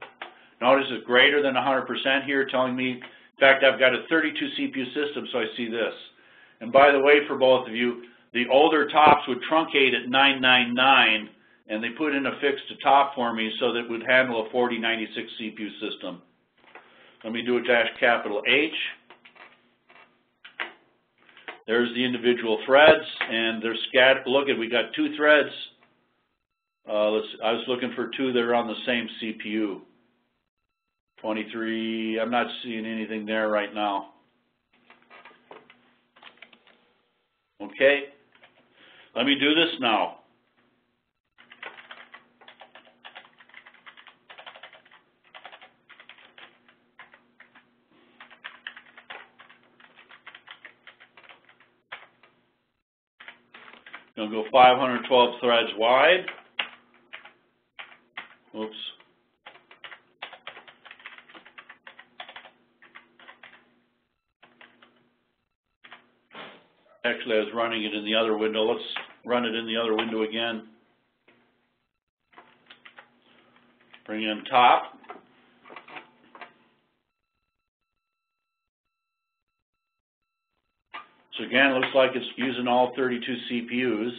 Speaker 1: Notice it's greater than 100% here, telling me, in fact, I've got a 32 CPU system, so I see this. And by the way, for both of you, the older tops would truncate at 999, and they put in a fix to top for me so that it would handle a 4096 CPU system. Let me do a dash capital H. There's the individual threads, and they're scattered. Look at, we got two threads. Uh, let's, I was looking for two that are on the same CPU. 23, I'm not seeing anything there right now. Okay, let me do this now. Gonna go 512 threads wide. Oops. Actually, I was running it in the other window. Let's run it in the other window again. Bring in top. So again, it looks like it's using all 32 CPUs.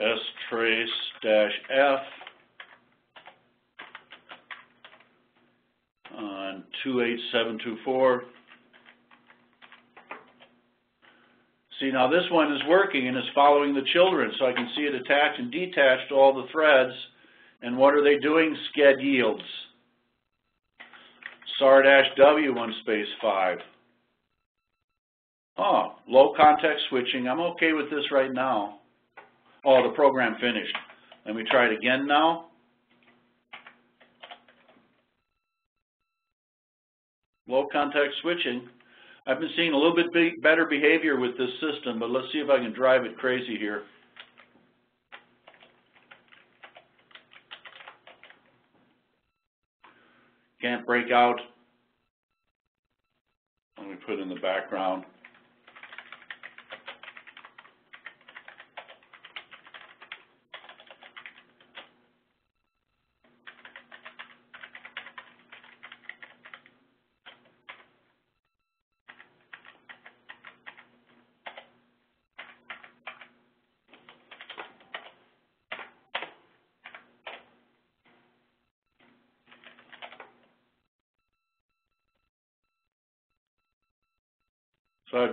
Speaker 1: S trace dash F on 28724. See, now this one is working and is following the children, so I can see it attached and detached all the threads. And what are they doing? Sched yields. SAR-W one space five. Oh, low context switching. I'm okay with this right now. Oh, the program finished. Let me try it again now. Low contact switching. I've been seeing a little bit be better behavior with this system, but let's see if I can drive it crazy here. Can't break out. Let me put in the background.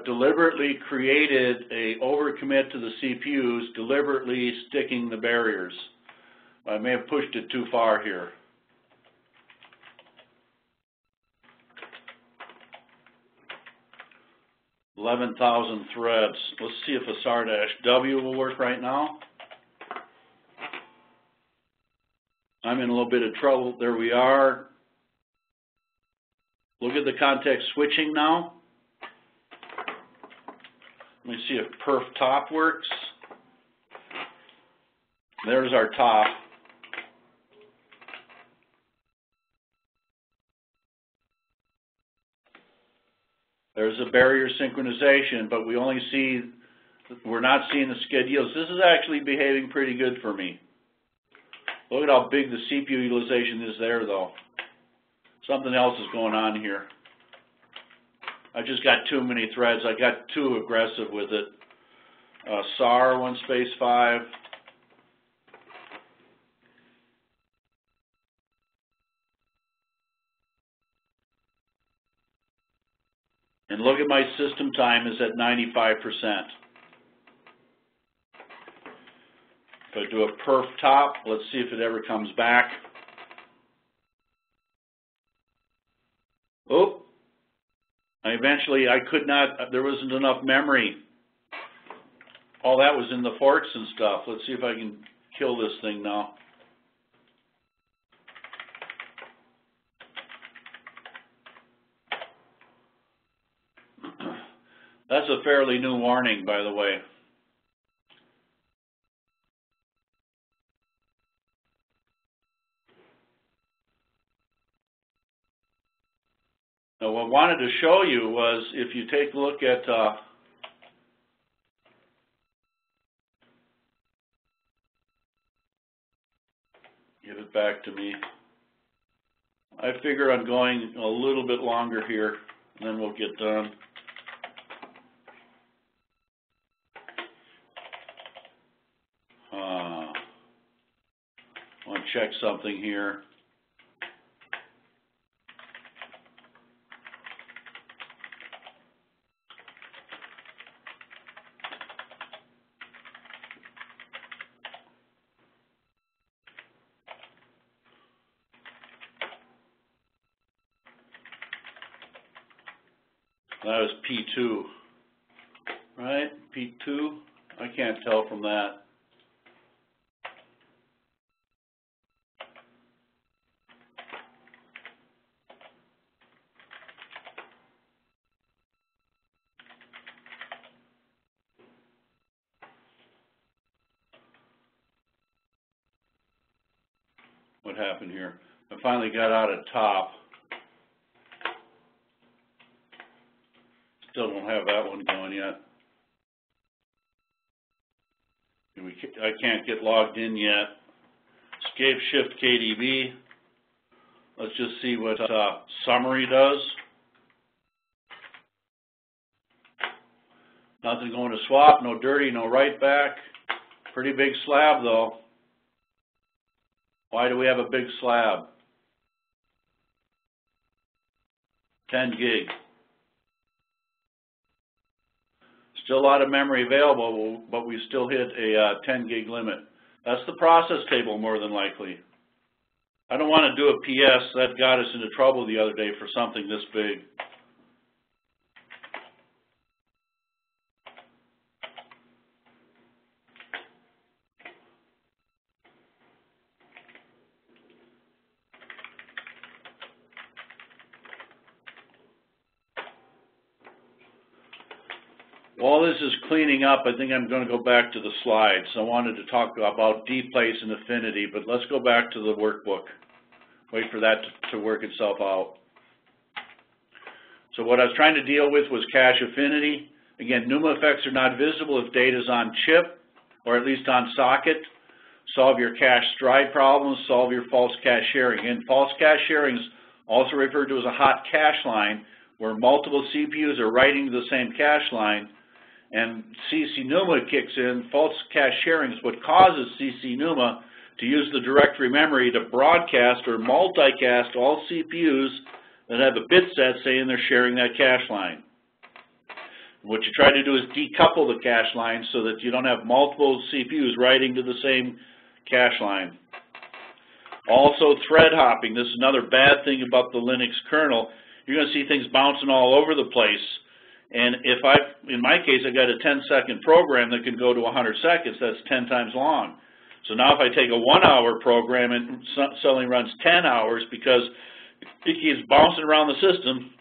Speaker 1: Deliberately created a overcommit to the CPUs, deliberately sticking the barriers. I may have pushed it too far here. Eleven thousand threads. Let's see if a SAR dash W will work right now. I'm in a little bit of trouble. There we are. Look at the context switching now. Let me see if perf top works. There's our top. There's a barrier synchronization, but we only see, we're not seeing the sched yields. This is actually behaving pretty good for me. Look at how big the CPU utilization is there though. Something else is going on here. I just got too many threads. I got too aggressive with it. Uh, SAR one space five. And look at my system time is at 95%. If I do a perf top, let's see if it ever comes back. Oh, eventually, I could not, there wasn't enough memory. All that was in the forks and stuff. Let's see if I can kill this thing now. That's a fairly new warning, by the way. Now, what I wanted to show you was if you take a look at uh, give it back to me. I figure I'm going a little bit longer here, and then we'll get done. Uh, I want to check something here. That was P2, right? P2, I can't tell from that. What happened here? I finally got out of top. Still don't have that one going yet. And we, ca- I can't logged in yet. Escape Shift KDB. Let's just see what uh, summary does. Nothing going to swap, no dirty, no write back. Pretty big slab though. Why do we have a big slab? 10 gig. Still a lot of memory available, but we still hit a uh, 10 gig limit. That's the process table more than likely. I don't want to do a PS. That got us into trouble the other day for something this big. While this cleaning up, I think I'm going to go back to the slides. I wanted to talk about dplace and affinity, but let's go back to the workbook. Wait for that to, to work itself out. So what I was trying to deal with was cache affinity. Again, NUMA effects are not visible if data is on chip or at least on socket. Solve your cache stride problems, solve your false cache sharing. And false cache sharing is also referred to as a hot cache line where multiple CPUs are writing to the same cache line and CC-NUMA kicks in. False cache sharing is what causes CC-NUMA to use the directory memory to broadcast or multicast all CPUs that have a bit set saying they're sharing that cache line. What you try to do is decouple the cache line so that you don't have multiple CPUs writing to the same cache line. Also, thread hopping. This is another bad thing about the Linux kernel. You're going to see things bouncing all over the place. And if I, in my case, I got a 10-second program that can go to 100 seconds, that's 10 times long. So now if I take a one-hour program and suddenly runs 10 hours because it keeps bouncing around the system,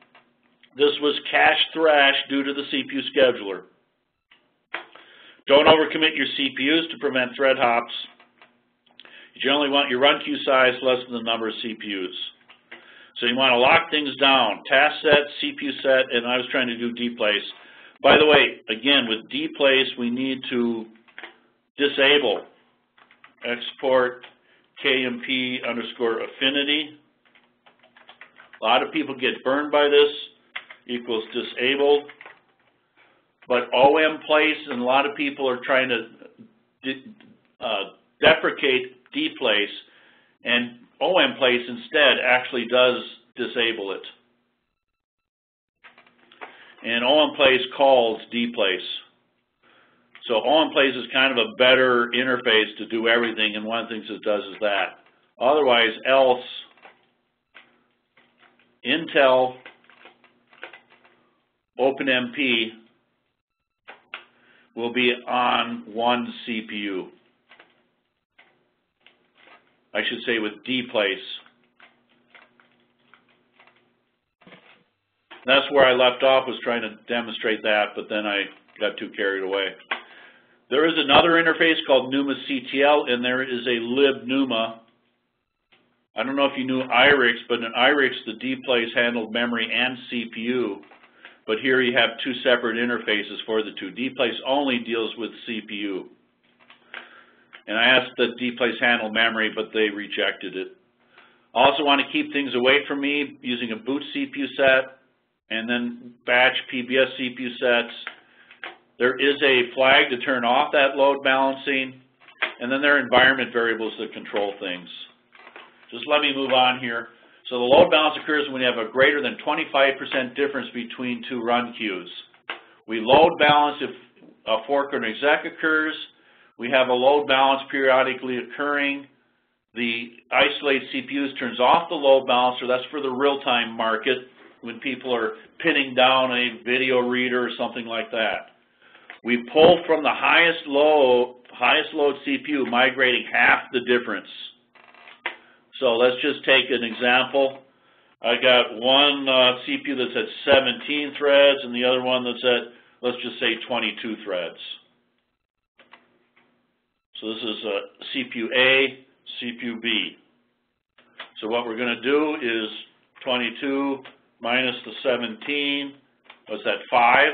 Speaker 1: this was cache thrash due to the CPU scheduler. Don't overcommit your CPUs to prevent thread hops. You generally want your run queue size less than the number of CPUs. So you want to lock things down, task set, CPU set, and I was trying to do dplace. By the way, again, with dplace, we need to disable export KMP underscore affinity. A lot of people get burned by this, equals disabled. But omplace, and a lot of people are trying to de uh, deprecate dplace, and omplace instead actually does disable it. And omplace calls dplace. So omplace is kind of a better interface to do everything, and one of the things it does is that. Otherwise, else, Intel OpenMP will be on one CPU. I should say with dplace. That's where I left off, was trying to demonstrate that, but then I got too carried away. There is another interface called NUMA CTL, and there is a libnuma. I don't know if you knew IRIX, but in IRIX, the dplace handled memory and CPU, but here you have two separate interfaces for the two. dplace only deals with CPU. And I asked the dplace handle memory, but they rejected it. I also want to keep things away from me using a boot CPU set and then batch PBS CPU sets. There is a flag to turn off that load balancing, and then there are environment variables that control things. Just let me move on here. So the load balance occurs when you have a greater than 25% difference between two run queues. We load balance if a fork or an exec occurs, we have a load balance periodically occurring. The isolate CPUs turns off the load balancer. That's for the real-time market when people are pinning down a video reader or something like that. We pull from the highest load, highest load CPU, migrating half the difference. So let's just take an example. I got one uh, CPU that's at 17 threads and the other one that's at, let's just say 22 threads. So this is a CPU A, CPU B. So what we're going to do is 22 minus the 17, what's that, 5?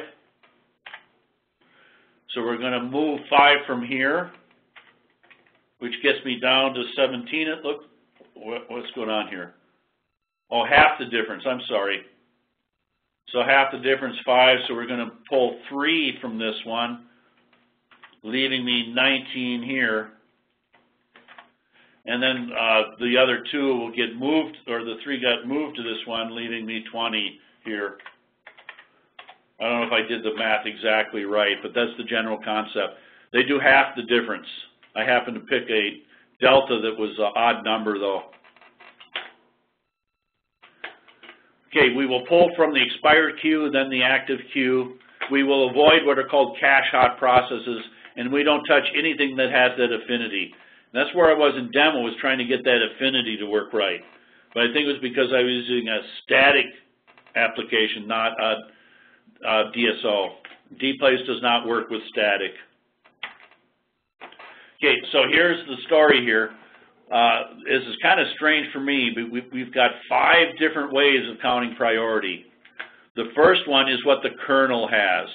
Speaker 1: So we're going to move 5 from here, which gets me down to 17. It look, what's going on here? Oh, half the difference, I'm sorry. So half the difference, 5, so we're going to pull 3 from this one leaving me 19 here. And then uh, the other two will get moved, or the three got moved to this one, leaving me 20 here. I don't know if I did the math exactly right, but that's the general concept. They do half the difference. I happen to pick a delta that was an odd number, though. Okay, we will pull from the expired queue, then the active queue. We will avoid what are called cache hot processes and we don't touch anything that has that affinity. And that's where I was in demo, was trying to get that affinity to work right. But I think it was because I was using a static application, not a, a DSO. dplace does not work with static. Okay, so here's the story here. Uh, this is kind of strange for me, but we, we've got five different ways of counting priority. The first one is what the kernel has.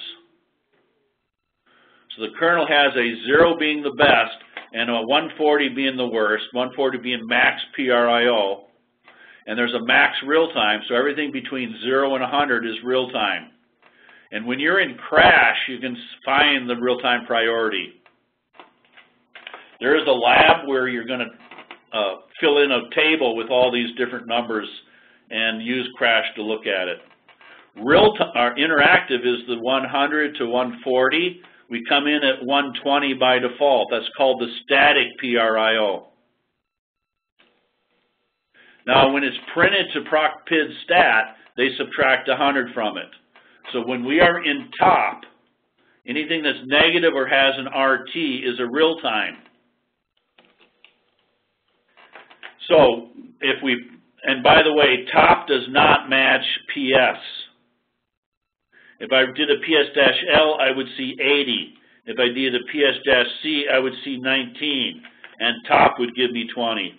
Speaker 1: So the kernel has a zero being the best and a 140 being the worst, 140 being max PRIO, and there's a max real time, so everything between zero and 100 is real time. And when you're in crash, you can find the real time priority. There is a lab where you're going to uh, fill in a table with all these different numbers and use crash to look at it. Real our interactive is the 100 to 140. We come in at 120 by default. That's called the static PRIO. Now, when it's printed to PROC-PID stat, they subtract 100 from it. So when we are in top, anything that's negative or has an RT is a real time. So if we, and by the way, top does not match PS. If I did a PS-L, I would see 80. If I did a PS-C, I would see 19. And top would give me 20.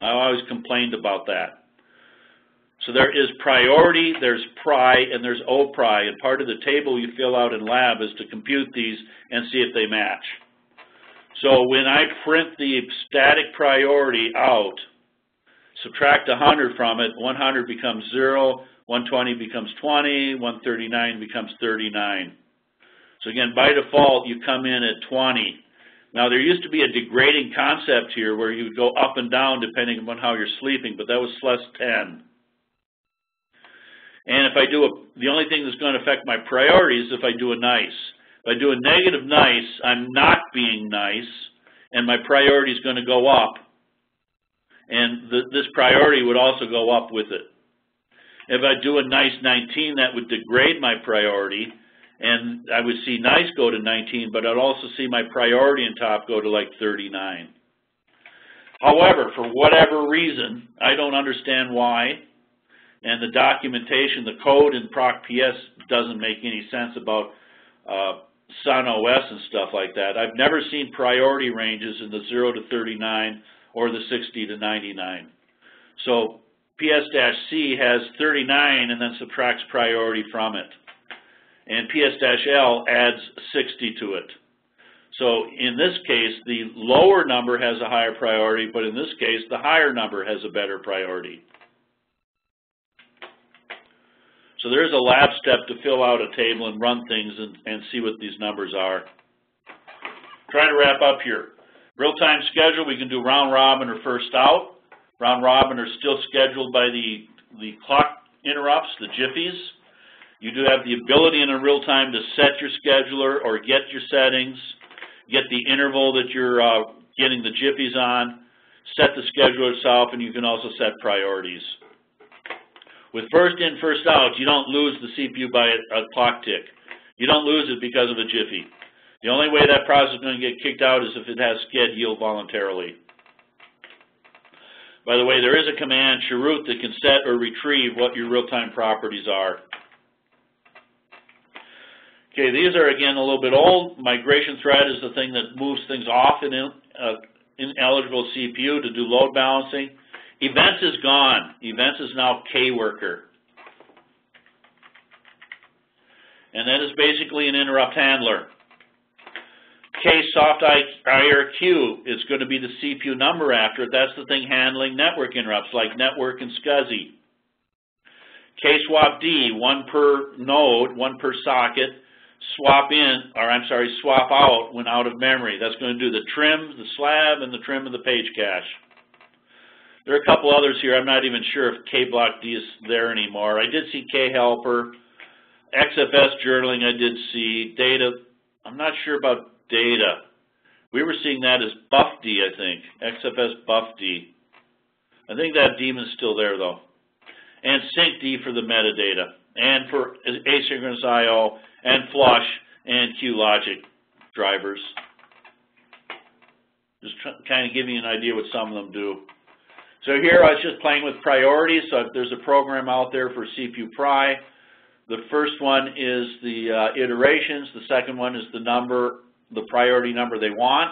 Speaker 1: I always complained about that. So there is priority, there's PRI, and there's OPRI. And part of the table you fill out in lab is to compute these and see if they match. So when I print the static priority out, subtract 100 from it, 100 becomes 0, 120 becomes 20, 139 becomes 39. So again, by default, you come in at 20. Now, there used to be a degrading concept here where you would go up and down depending upon how you're sleeping, but that was SLES 10. And if I do a, the only thing that's going to affect my priority is if I do a nice. If I do a negative nice, I'm not being nice, and my priority is going to go up. And the, this priority would also go up with it. If I do a nice 19, that would degrade my priority, and I would see nice go to 19, but I'd also see my priority in top go to like 39. However, for whatever reason, I don't understand why, and the documentation, the code in PROC-PS doesn't make any sense about uh, Sun OS and stuff like that. I've never seen priority ranges in the 0 to 39 or the 60 to 99. So PS-C has 39 and then subtracts priority from it. And PS-L adds 60 to it. So in this case, the lower number has a higher priority, but in this case, the higher number has a better priority. So there is a lab step to fill out a table and run things and, and see what these numbers are. Trying to wrap up here. Real-time schedule, we can do round robin or first out. Round robin are still scheduled by the, the clock interrupts, the jiffies. You do have the ability in a real time to set your scheduler or get your settings, get the interval that you're uh, getting the jiffies on, set the scheduler itself, and you can also set priorities. With first in, first out, you don't lose the CPU by a, a clock tick. You don't lose it because of a jiffy. The only way that process is going to get kicked out is if it has sched yield voluntarily. By the way, there is a command, chrt, that can set or retrieve what your real-time properties are. Okay, these are, again, a little bit old. Migration thread is the thing that moves things off in uh, ineligible CPU to do load balancing. Events is gone. Events is now K-worker. And that is basically an interrupt handler. K-soft IRQ is going to be the CPU number after it. That's the thing handling network interrupts like network and SCSI. K-swap D, one per node, one per socket, swap in, or I'm sorry, swap out when out of memory. That's going to do the trim, the slab, and the trim of the page cache. There are a couple others here. I'm not even sure if K-block D is there anymore. I did see K-helper. XFS journaling I did see. Data, I'm not sure about data. We were seeing that as BuffD, I think, XFS BuffD. I think that daemon's still there, though. And syncd for the metadata, and for asynchronous I.O., and flush, and QLogic drivers. Just kind of giving you an idea what some of them do. So here I was just playing with priorities. So if there's a program out there for CPU Pri, The first one is the uh, iterations, the second one is the number, the priority number they want.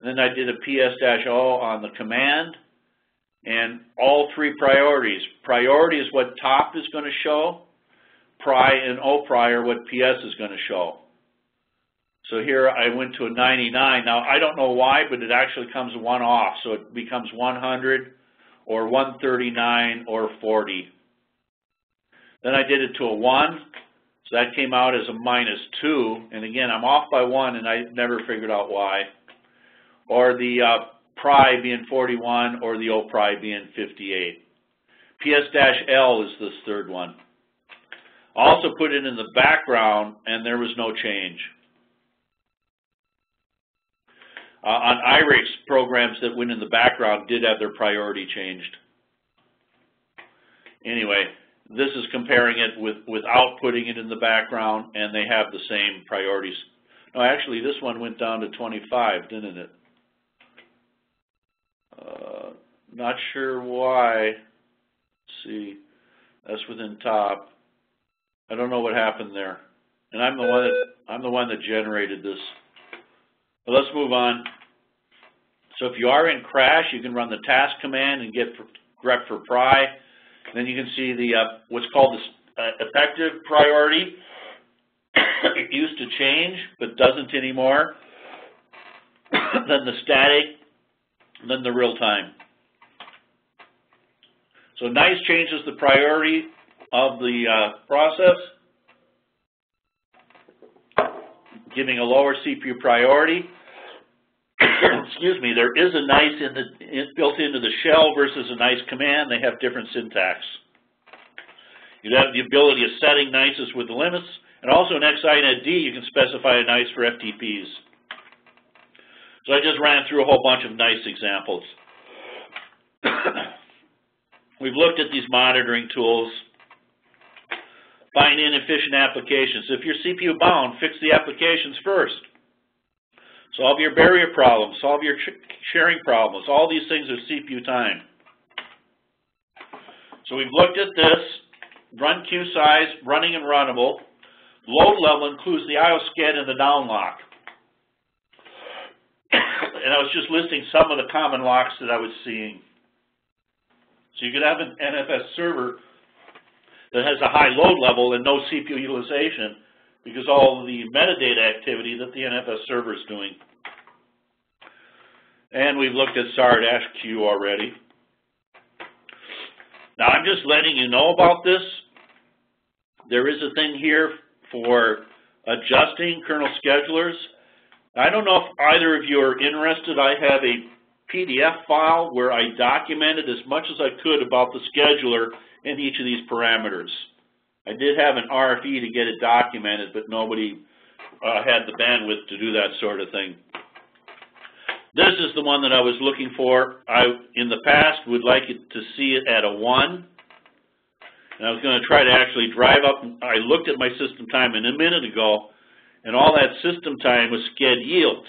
Speaker 1: And then I did a PS-O on the command, and all three priorities. Priority is what top is going to show, pri and opri are what PS is going to show. So here I went to a 99. Now I don't know why, but it actually comes one off, so it becomes 100 or 139 or 40. Then I did it to a 1, so that came out as a minus 2, and again, I'm off by 1, and I never figured out why. Or the uh, pri being 41, or the opri being 58. PS-L is this third one. Also put it in the background, and there was no change. Uh, on IRIX, programs that went in the background did have their priority changed. Anyway, this is comparing it with without putting it in the background, and they have the same priorities. No, actually, this one went down to 25, didn't it? Uh, not sure why. Let's see, that's within top. I don't know what happened there, and I'm the one that I'm the one that generated this. But let's move on. So if you are in crash, you can run the task command and get grep for Then you can see the uh, what's called the uh, effective priority. it used to change, but doesn't anymore. then the static, then the real time. So NICE changes the priority of the uh, process, giving a lower CPU priority. Excuse me, there is a NICE in the, in, built into the shell versus a NICE command. They have different syntax. You have the ability of setting NICEs with the limits, and also in XINET D, you can specify a NICE for FTPs. So I just ran through a whole bunch of NICE examples. We've looked at these monitoring tools. Find inefficient applications. If you're CPU bound, fix the applications first. Solve your barrier problems, solve your sharing problems. All these things are CPU time. So we've looked at this, run queue size, running and runnable. Load level includes the IOSCED and the downlock. and I was just listing some of the common locks that I was seeing. So you could have an NFS server that has a high load level and no CPU utilization, because all the metadata activity that the NFS server is doing. And we've looked at SAR-Q already. Now I'm just letting you know about this. There is a thing here for adjusting kernel schedulers. I don't know if either of you are interested. I have a PDF file where I documented as much as I could about the scheduler and each of these parameters. I did have an RFE to get it documented, but nobody uh, had the bandwidth to do that sort of thing. This is the one that I was looking for. I, in the past, would like it to see it at a 1. And I was going to try to actually drive up. I looked at my system time in a minute ago, and all that system time was sched yields.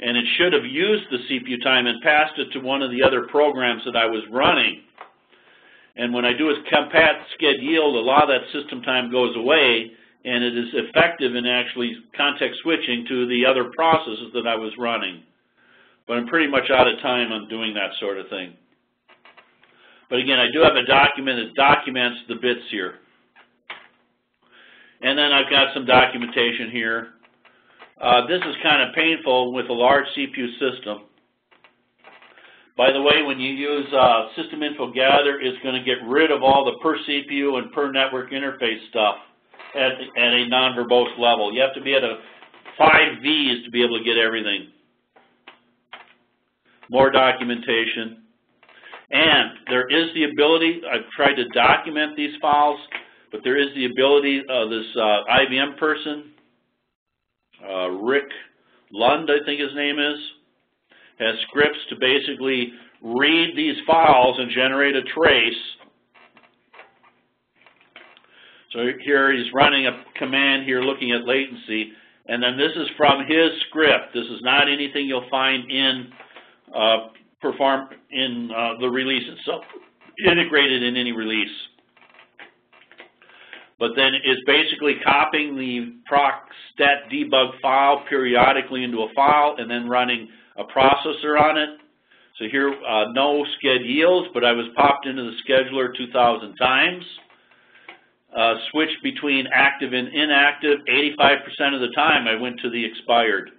Speaker 1: And it should have used the CPU time and passed it to one of the other programs that I was running. And when I do a compat sched yield, a lot of that system time goes away, and it is effective in actually context switching to the other processes that I was running. But I'm pretty much out of time on doing that sort of thing. But again, I do have a document that documents the bits here. And then I've got some documentation here. Uh, this is kind of painful with a large CPU system. By the way, when you use uh, System Info Gather, it's going to get rid of all the per CPU and per network interface stuff at, at a non-verbose level. You have to be at a 5 Vs to be able to get everything. More documentation. And there is the ability, I've tried to document these files, but there is the ability of this uh, IBM person, uh, Rick Lund, I think his name is, has scripts to basically read these files and generate a trace. So here he's running a command here looking at latency, and then this is from his script. This is not anything you'll find in uh, perform in uh, the release itself, integrated in any release. but then it's basically copying the proc stat debug file periodically into a file and then running a processor on it. So here, uh, no sched yields, but I was popped into the scheduler 2,000 times. Uh, switched between active and inactive. 85% of the time I went to the expired.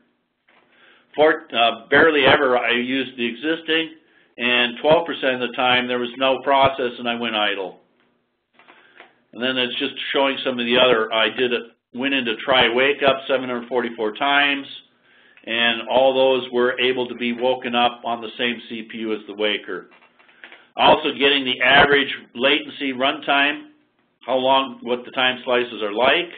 Speaker 1: For, uh, barely ever I used the existing, and 12% of the time there was no process and I went idle. And then it's just showing some of the other, I did it, went into try wake up 744 times, and all those were able to be woken up on the same CPU as the waker. Also getting the average latency runtime, how long, what the time slices are like.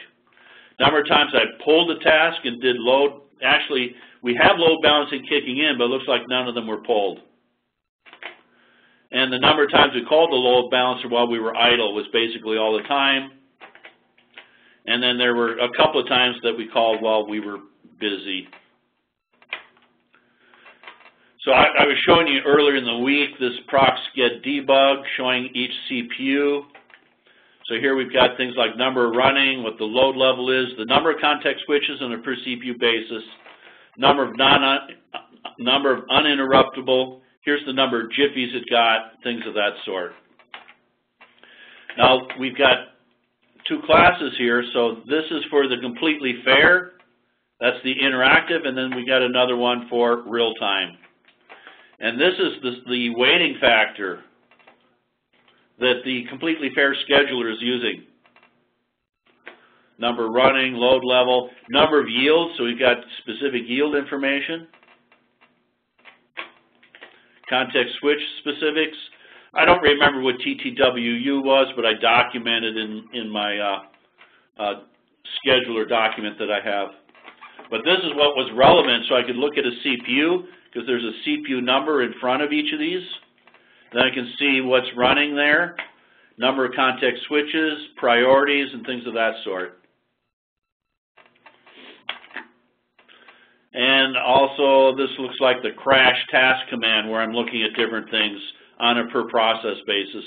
Speaker 1: Number of times I pulled a task and did load, actually we have load balancing kicking in, but it looks like none of them were pulled. And the number of times we called the load balancer while we were idle was basically all the time. And then there were a couple of times that we called while we were busy. So I, I was showing you earlier in the week this proc sched debug showing each CPU. So here we've got things like number running, what the load level is, the number of context switches on a per CPU basis, number of non number of uninterruptible, here's the number of jiffies it got, things of that sort. Now we've got two classes here, so this is for the completely fair, that's the interactive, and then we got another one for real time. And this is the, the weighting factor that the completely fair scheduler is using. Number running, load level, number of yields, so we've got specific yield information. Context switch specifics. I don't remember what TTWU was, but I documented in, in my uh, uh, scheduler document that I have. But this is what was relevant, so I could look at a CPU, because there's a CPU number in front of each of these. Then I can see what's running there, number of context switches, priorities, and things of that sort. And also, this looks like the crash task command where I'm looking at different things on a per process basis.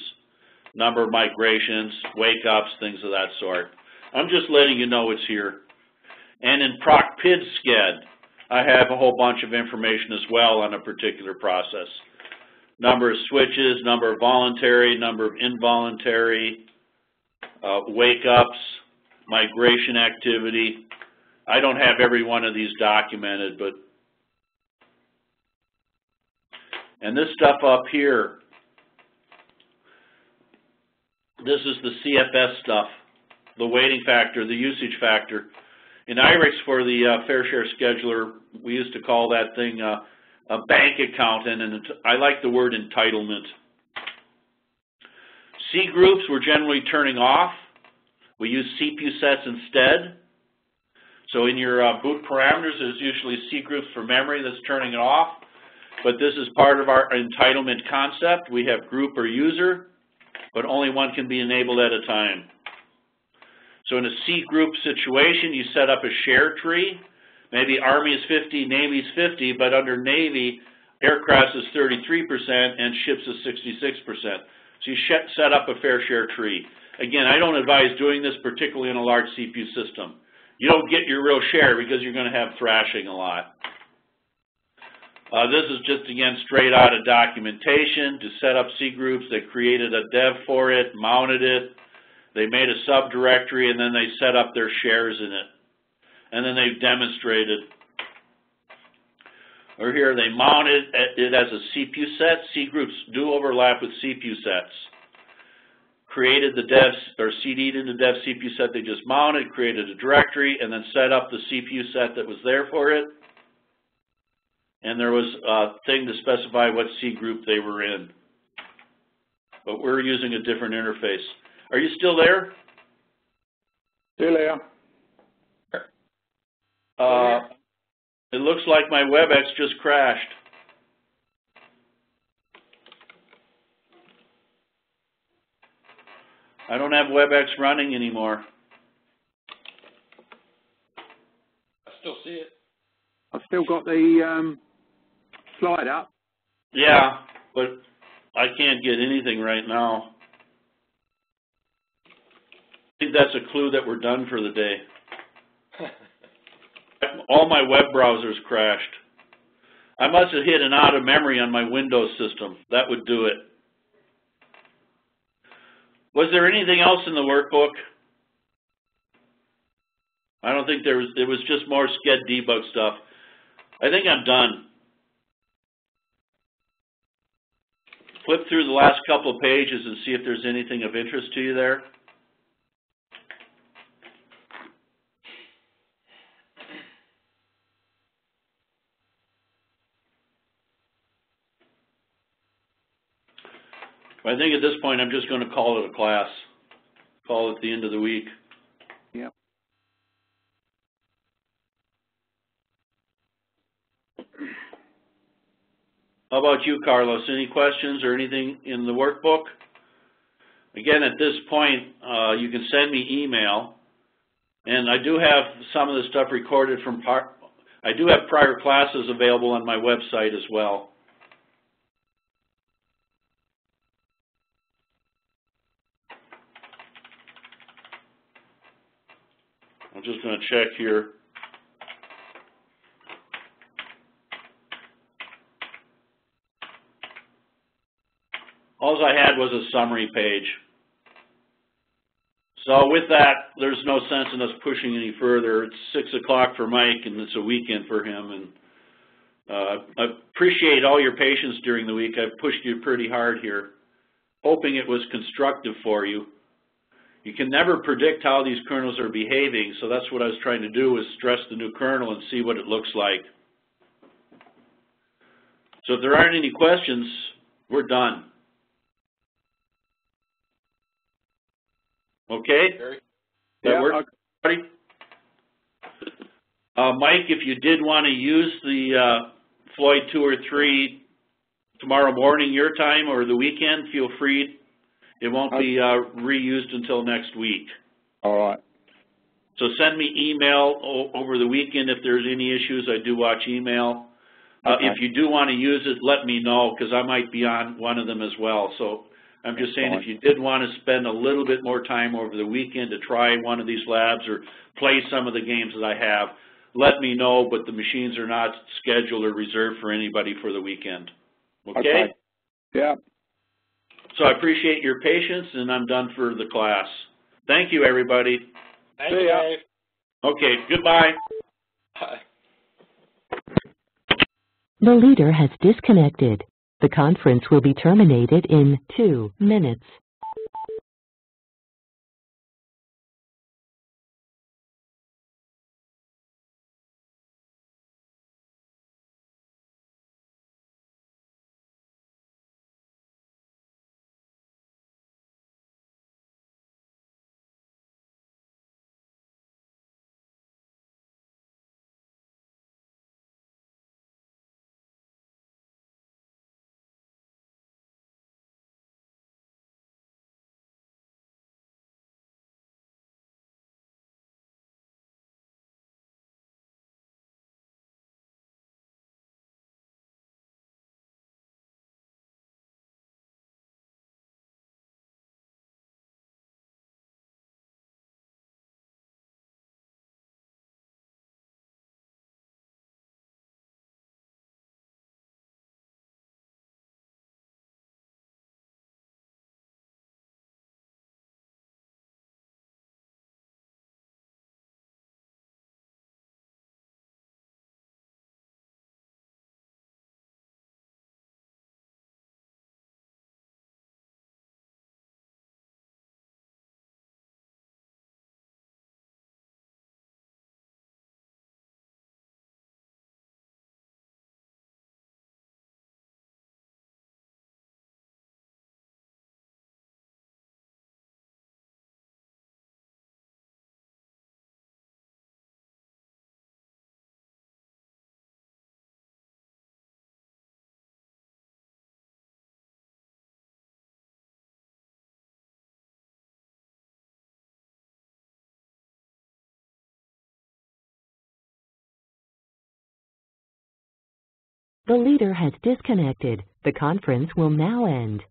Speaker 1: Number of migrations, wake ups, things of that sort. I'm just letting you know it's here. And in proc PID sched, I have a whole bunch of information as well on a particular process. Number of switches, number of voluntary, number of involuntary, uh, wake ups, migration activity, I don't have every one of these documented, but, and this stuff up here, this is the CFS stuff, the weighting factor, the usage factor. In IRIX for the uh, Fair Share Scheduler, we used to call that thing uh, a bank account, and, and I like the word entitlement. C groups we're generally turning off. We use CPU sets instead. So in your uh, boot parameters, there's usually C groups for memory that's turning it off. But this is part of our entitlement concept. We have group or user, but only one can be enabled at a time. So in a C group situation, you set up a share tree. Maybe Army is 50, Navy is 50, but under Navy, aircraft is 33% and ships is 66%. So you set up a fair share tree. Again, I don't advise doing this particularly in a large CPU system you don't get your real share because you're going to have thrashing a lot. Uh, this is just, again, straight out of documentation to set up C groups. They created a dev for it, mounted it. They made a subdirectory, and then they set up their shares in it. And then they've demonstrated. Or here, they mounted it as a CPU set. C groups do overlap with CPU sets created the dev, or CD'd in the dev CPU set they just mounted, created a directory, and then set up the CPU set that was there for it. And there was a thing to specify what C group they were in. But we're using a different interface. Are you still there?
Speaker 2: Still there.
Speaker 1: Uh, it looks like my WebEx just crashed. I don't have WebEx running anymore.
Speaker 3: I still see it.
Speaker 2: I've still got the um, slide up.
Speaker 1: Yeah, but I can't get anything right now. Think that's a clue that we're done for the day. All my web browsers crashed. I must have hit an out of memory on my Windows system. That would do it. Was there anything else in the workbook? I don't think there was, it was just more sched debug stuff. I think I'm done. Flip through the last couple of pages and see if there's anything of interest to you there. I think at this point, I'm just gonna call it a class. Call it the end of the week.
Speaker 2: Yep.
Speaker 1: How about you, Carlos? Any questions or anything in the workbook? Again, at this point, uh, you can send me email. And I do have some of the stuff recorded from par I do have prior classes available on my website as well. Going to check here. Alls I had was a summary page. So with that, there's no sense in us pushing any further. It's 6 o'clock for Mike, and it's a weekend for him. And uh, I appreciate all your patience during the week. I've pushed you pretty hard here, hoping it was constructive for you. You can never predict how these kernels are behaving, so that's what I was trying to do is stress the new kernel and see what it looks like. So if there aren't any questions, we're done. Okay? That
Speaker 2: Yeah,
Speaker 1: work, everybody? Uh, Mike, if you did want to use the uh, Floyd 2 or 3 tomorrow morning your time or the weekend, feel free. It won't be uh, reused until next week.
Speaker 2: All right.
Speaker 1: So send me email o- over the weekend if there's any issues. I do watch email. Uh, If you do want to use it, let me know because I might be on one of them as well. So I'm just saying if you did want to spend a little bit more time over the weekend to try one of these labs or play some of the games that I have, let me know, but the machines are not scheduled or reserved for anybody for the weekend. Okay?
Speaker 2: Yeah.
Speaker 1: So I appreciate your patience and I'm done for the class. Thank you, everybody.
Speaker 3: Thank
Speaker 2: See
Speaker 3: you,
Speaker 2: ya.
Speaker 3: Dave.
Speaker 1: Okay, goodbye.
Speaker 3: Bye.
Speaker 4: The leader has disconnected. The conference will be terminated in two minutes. The leader has disconnected. The conference will now end.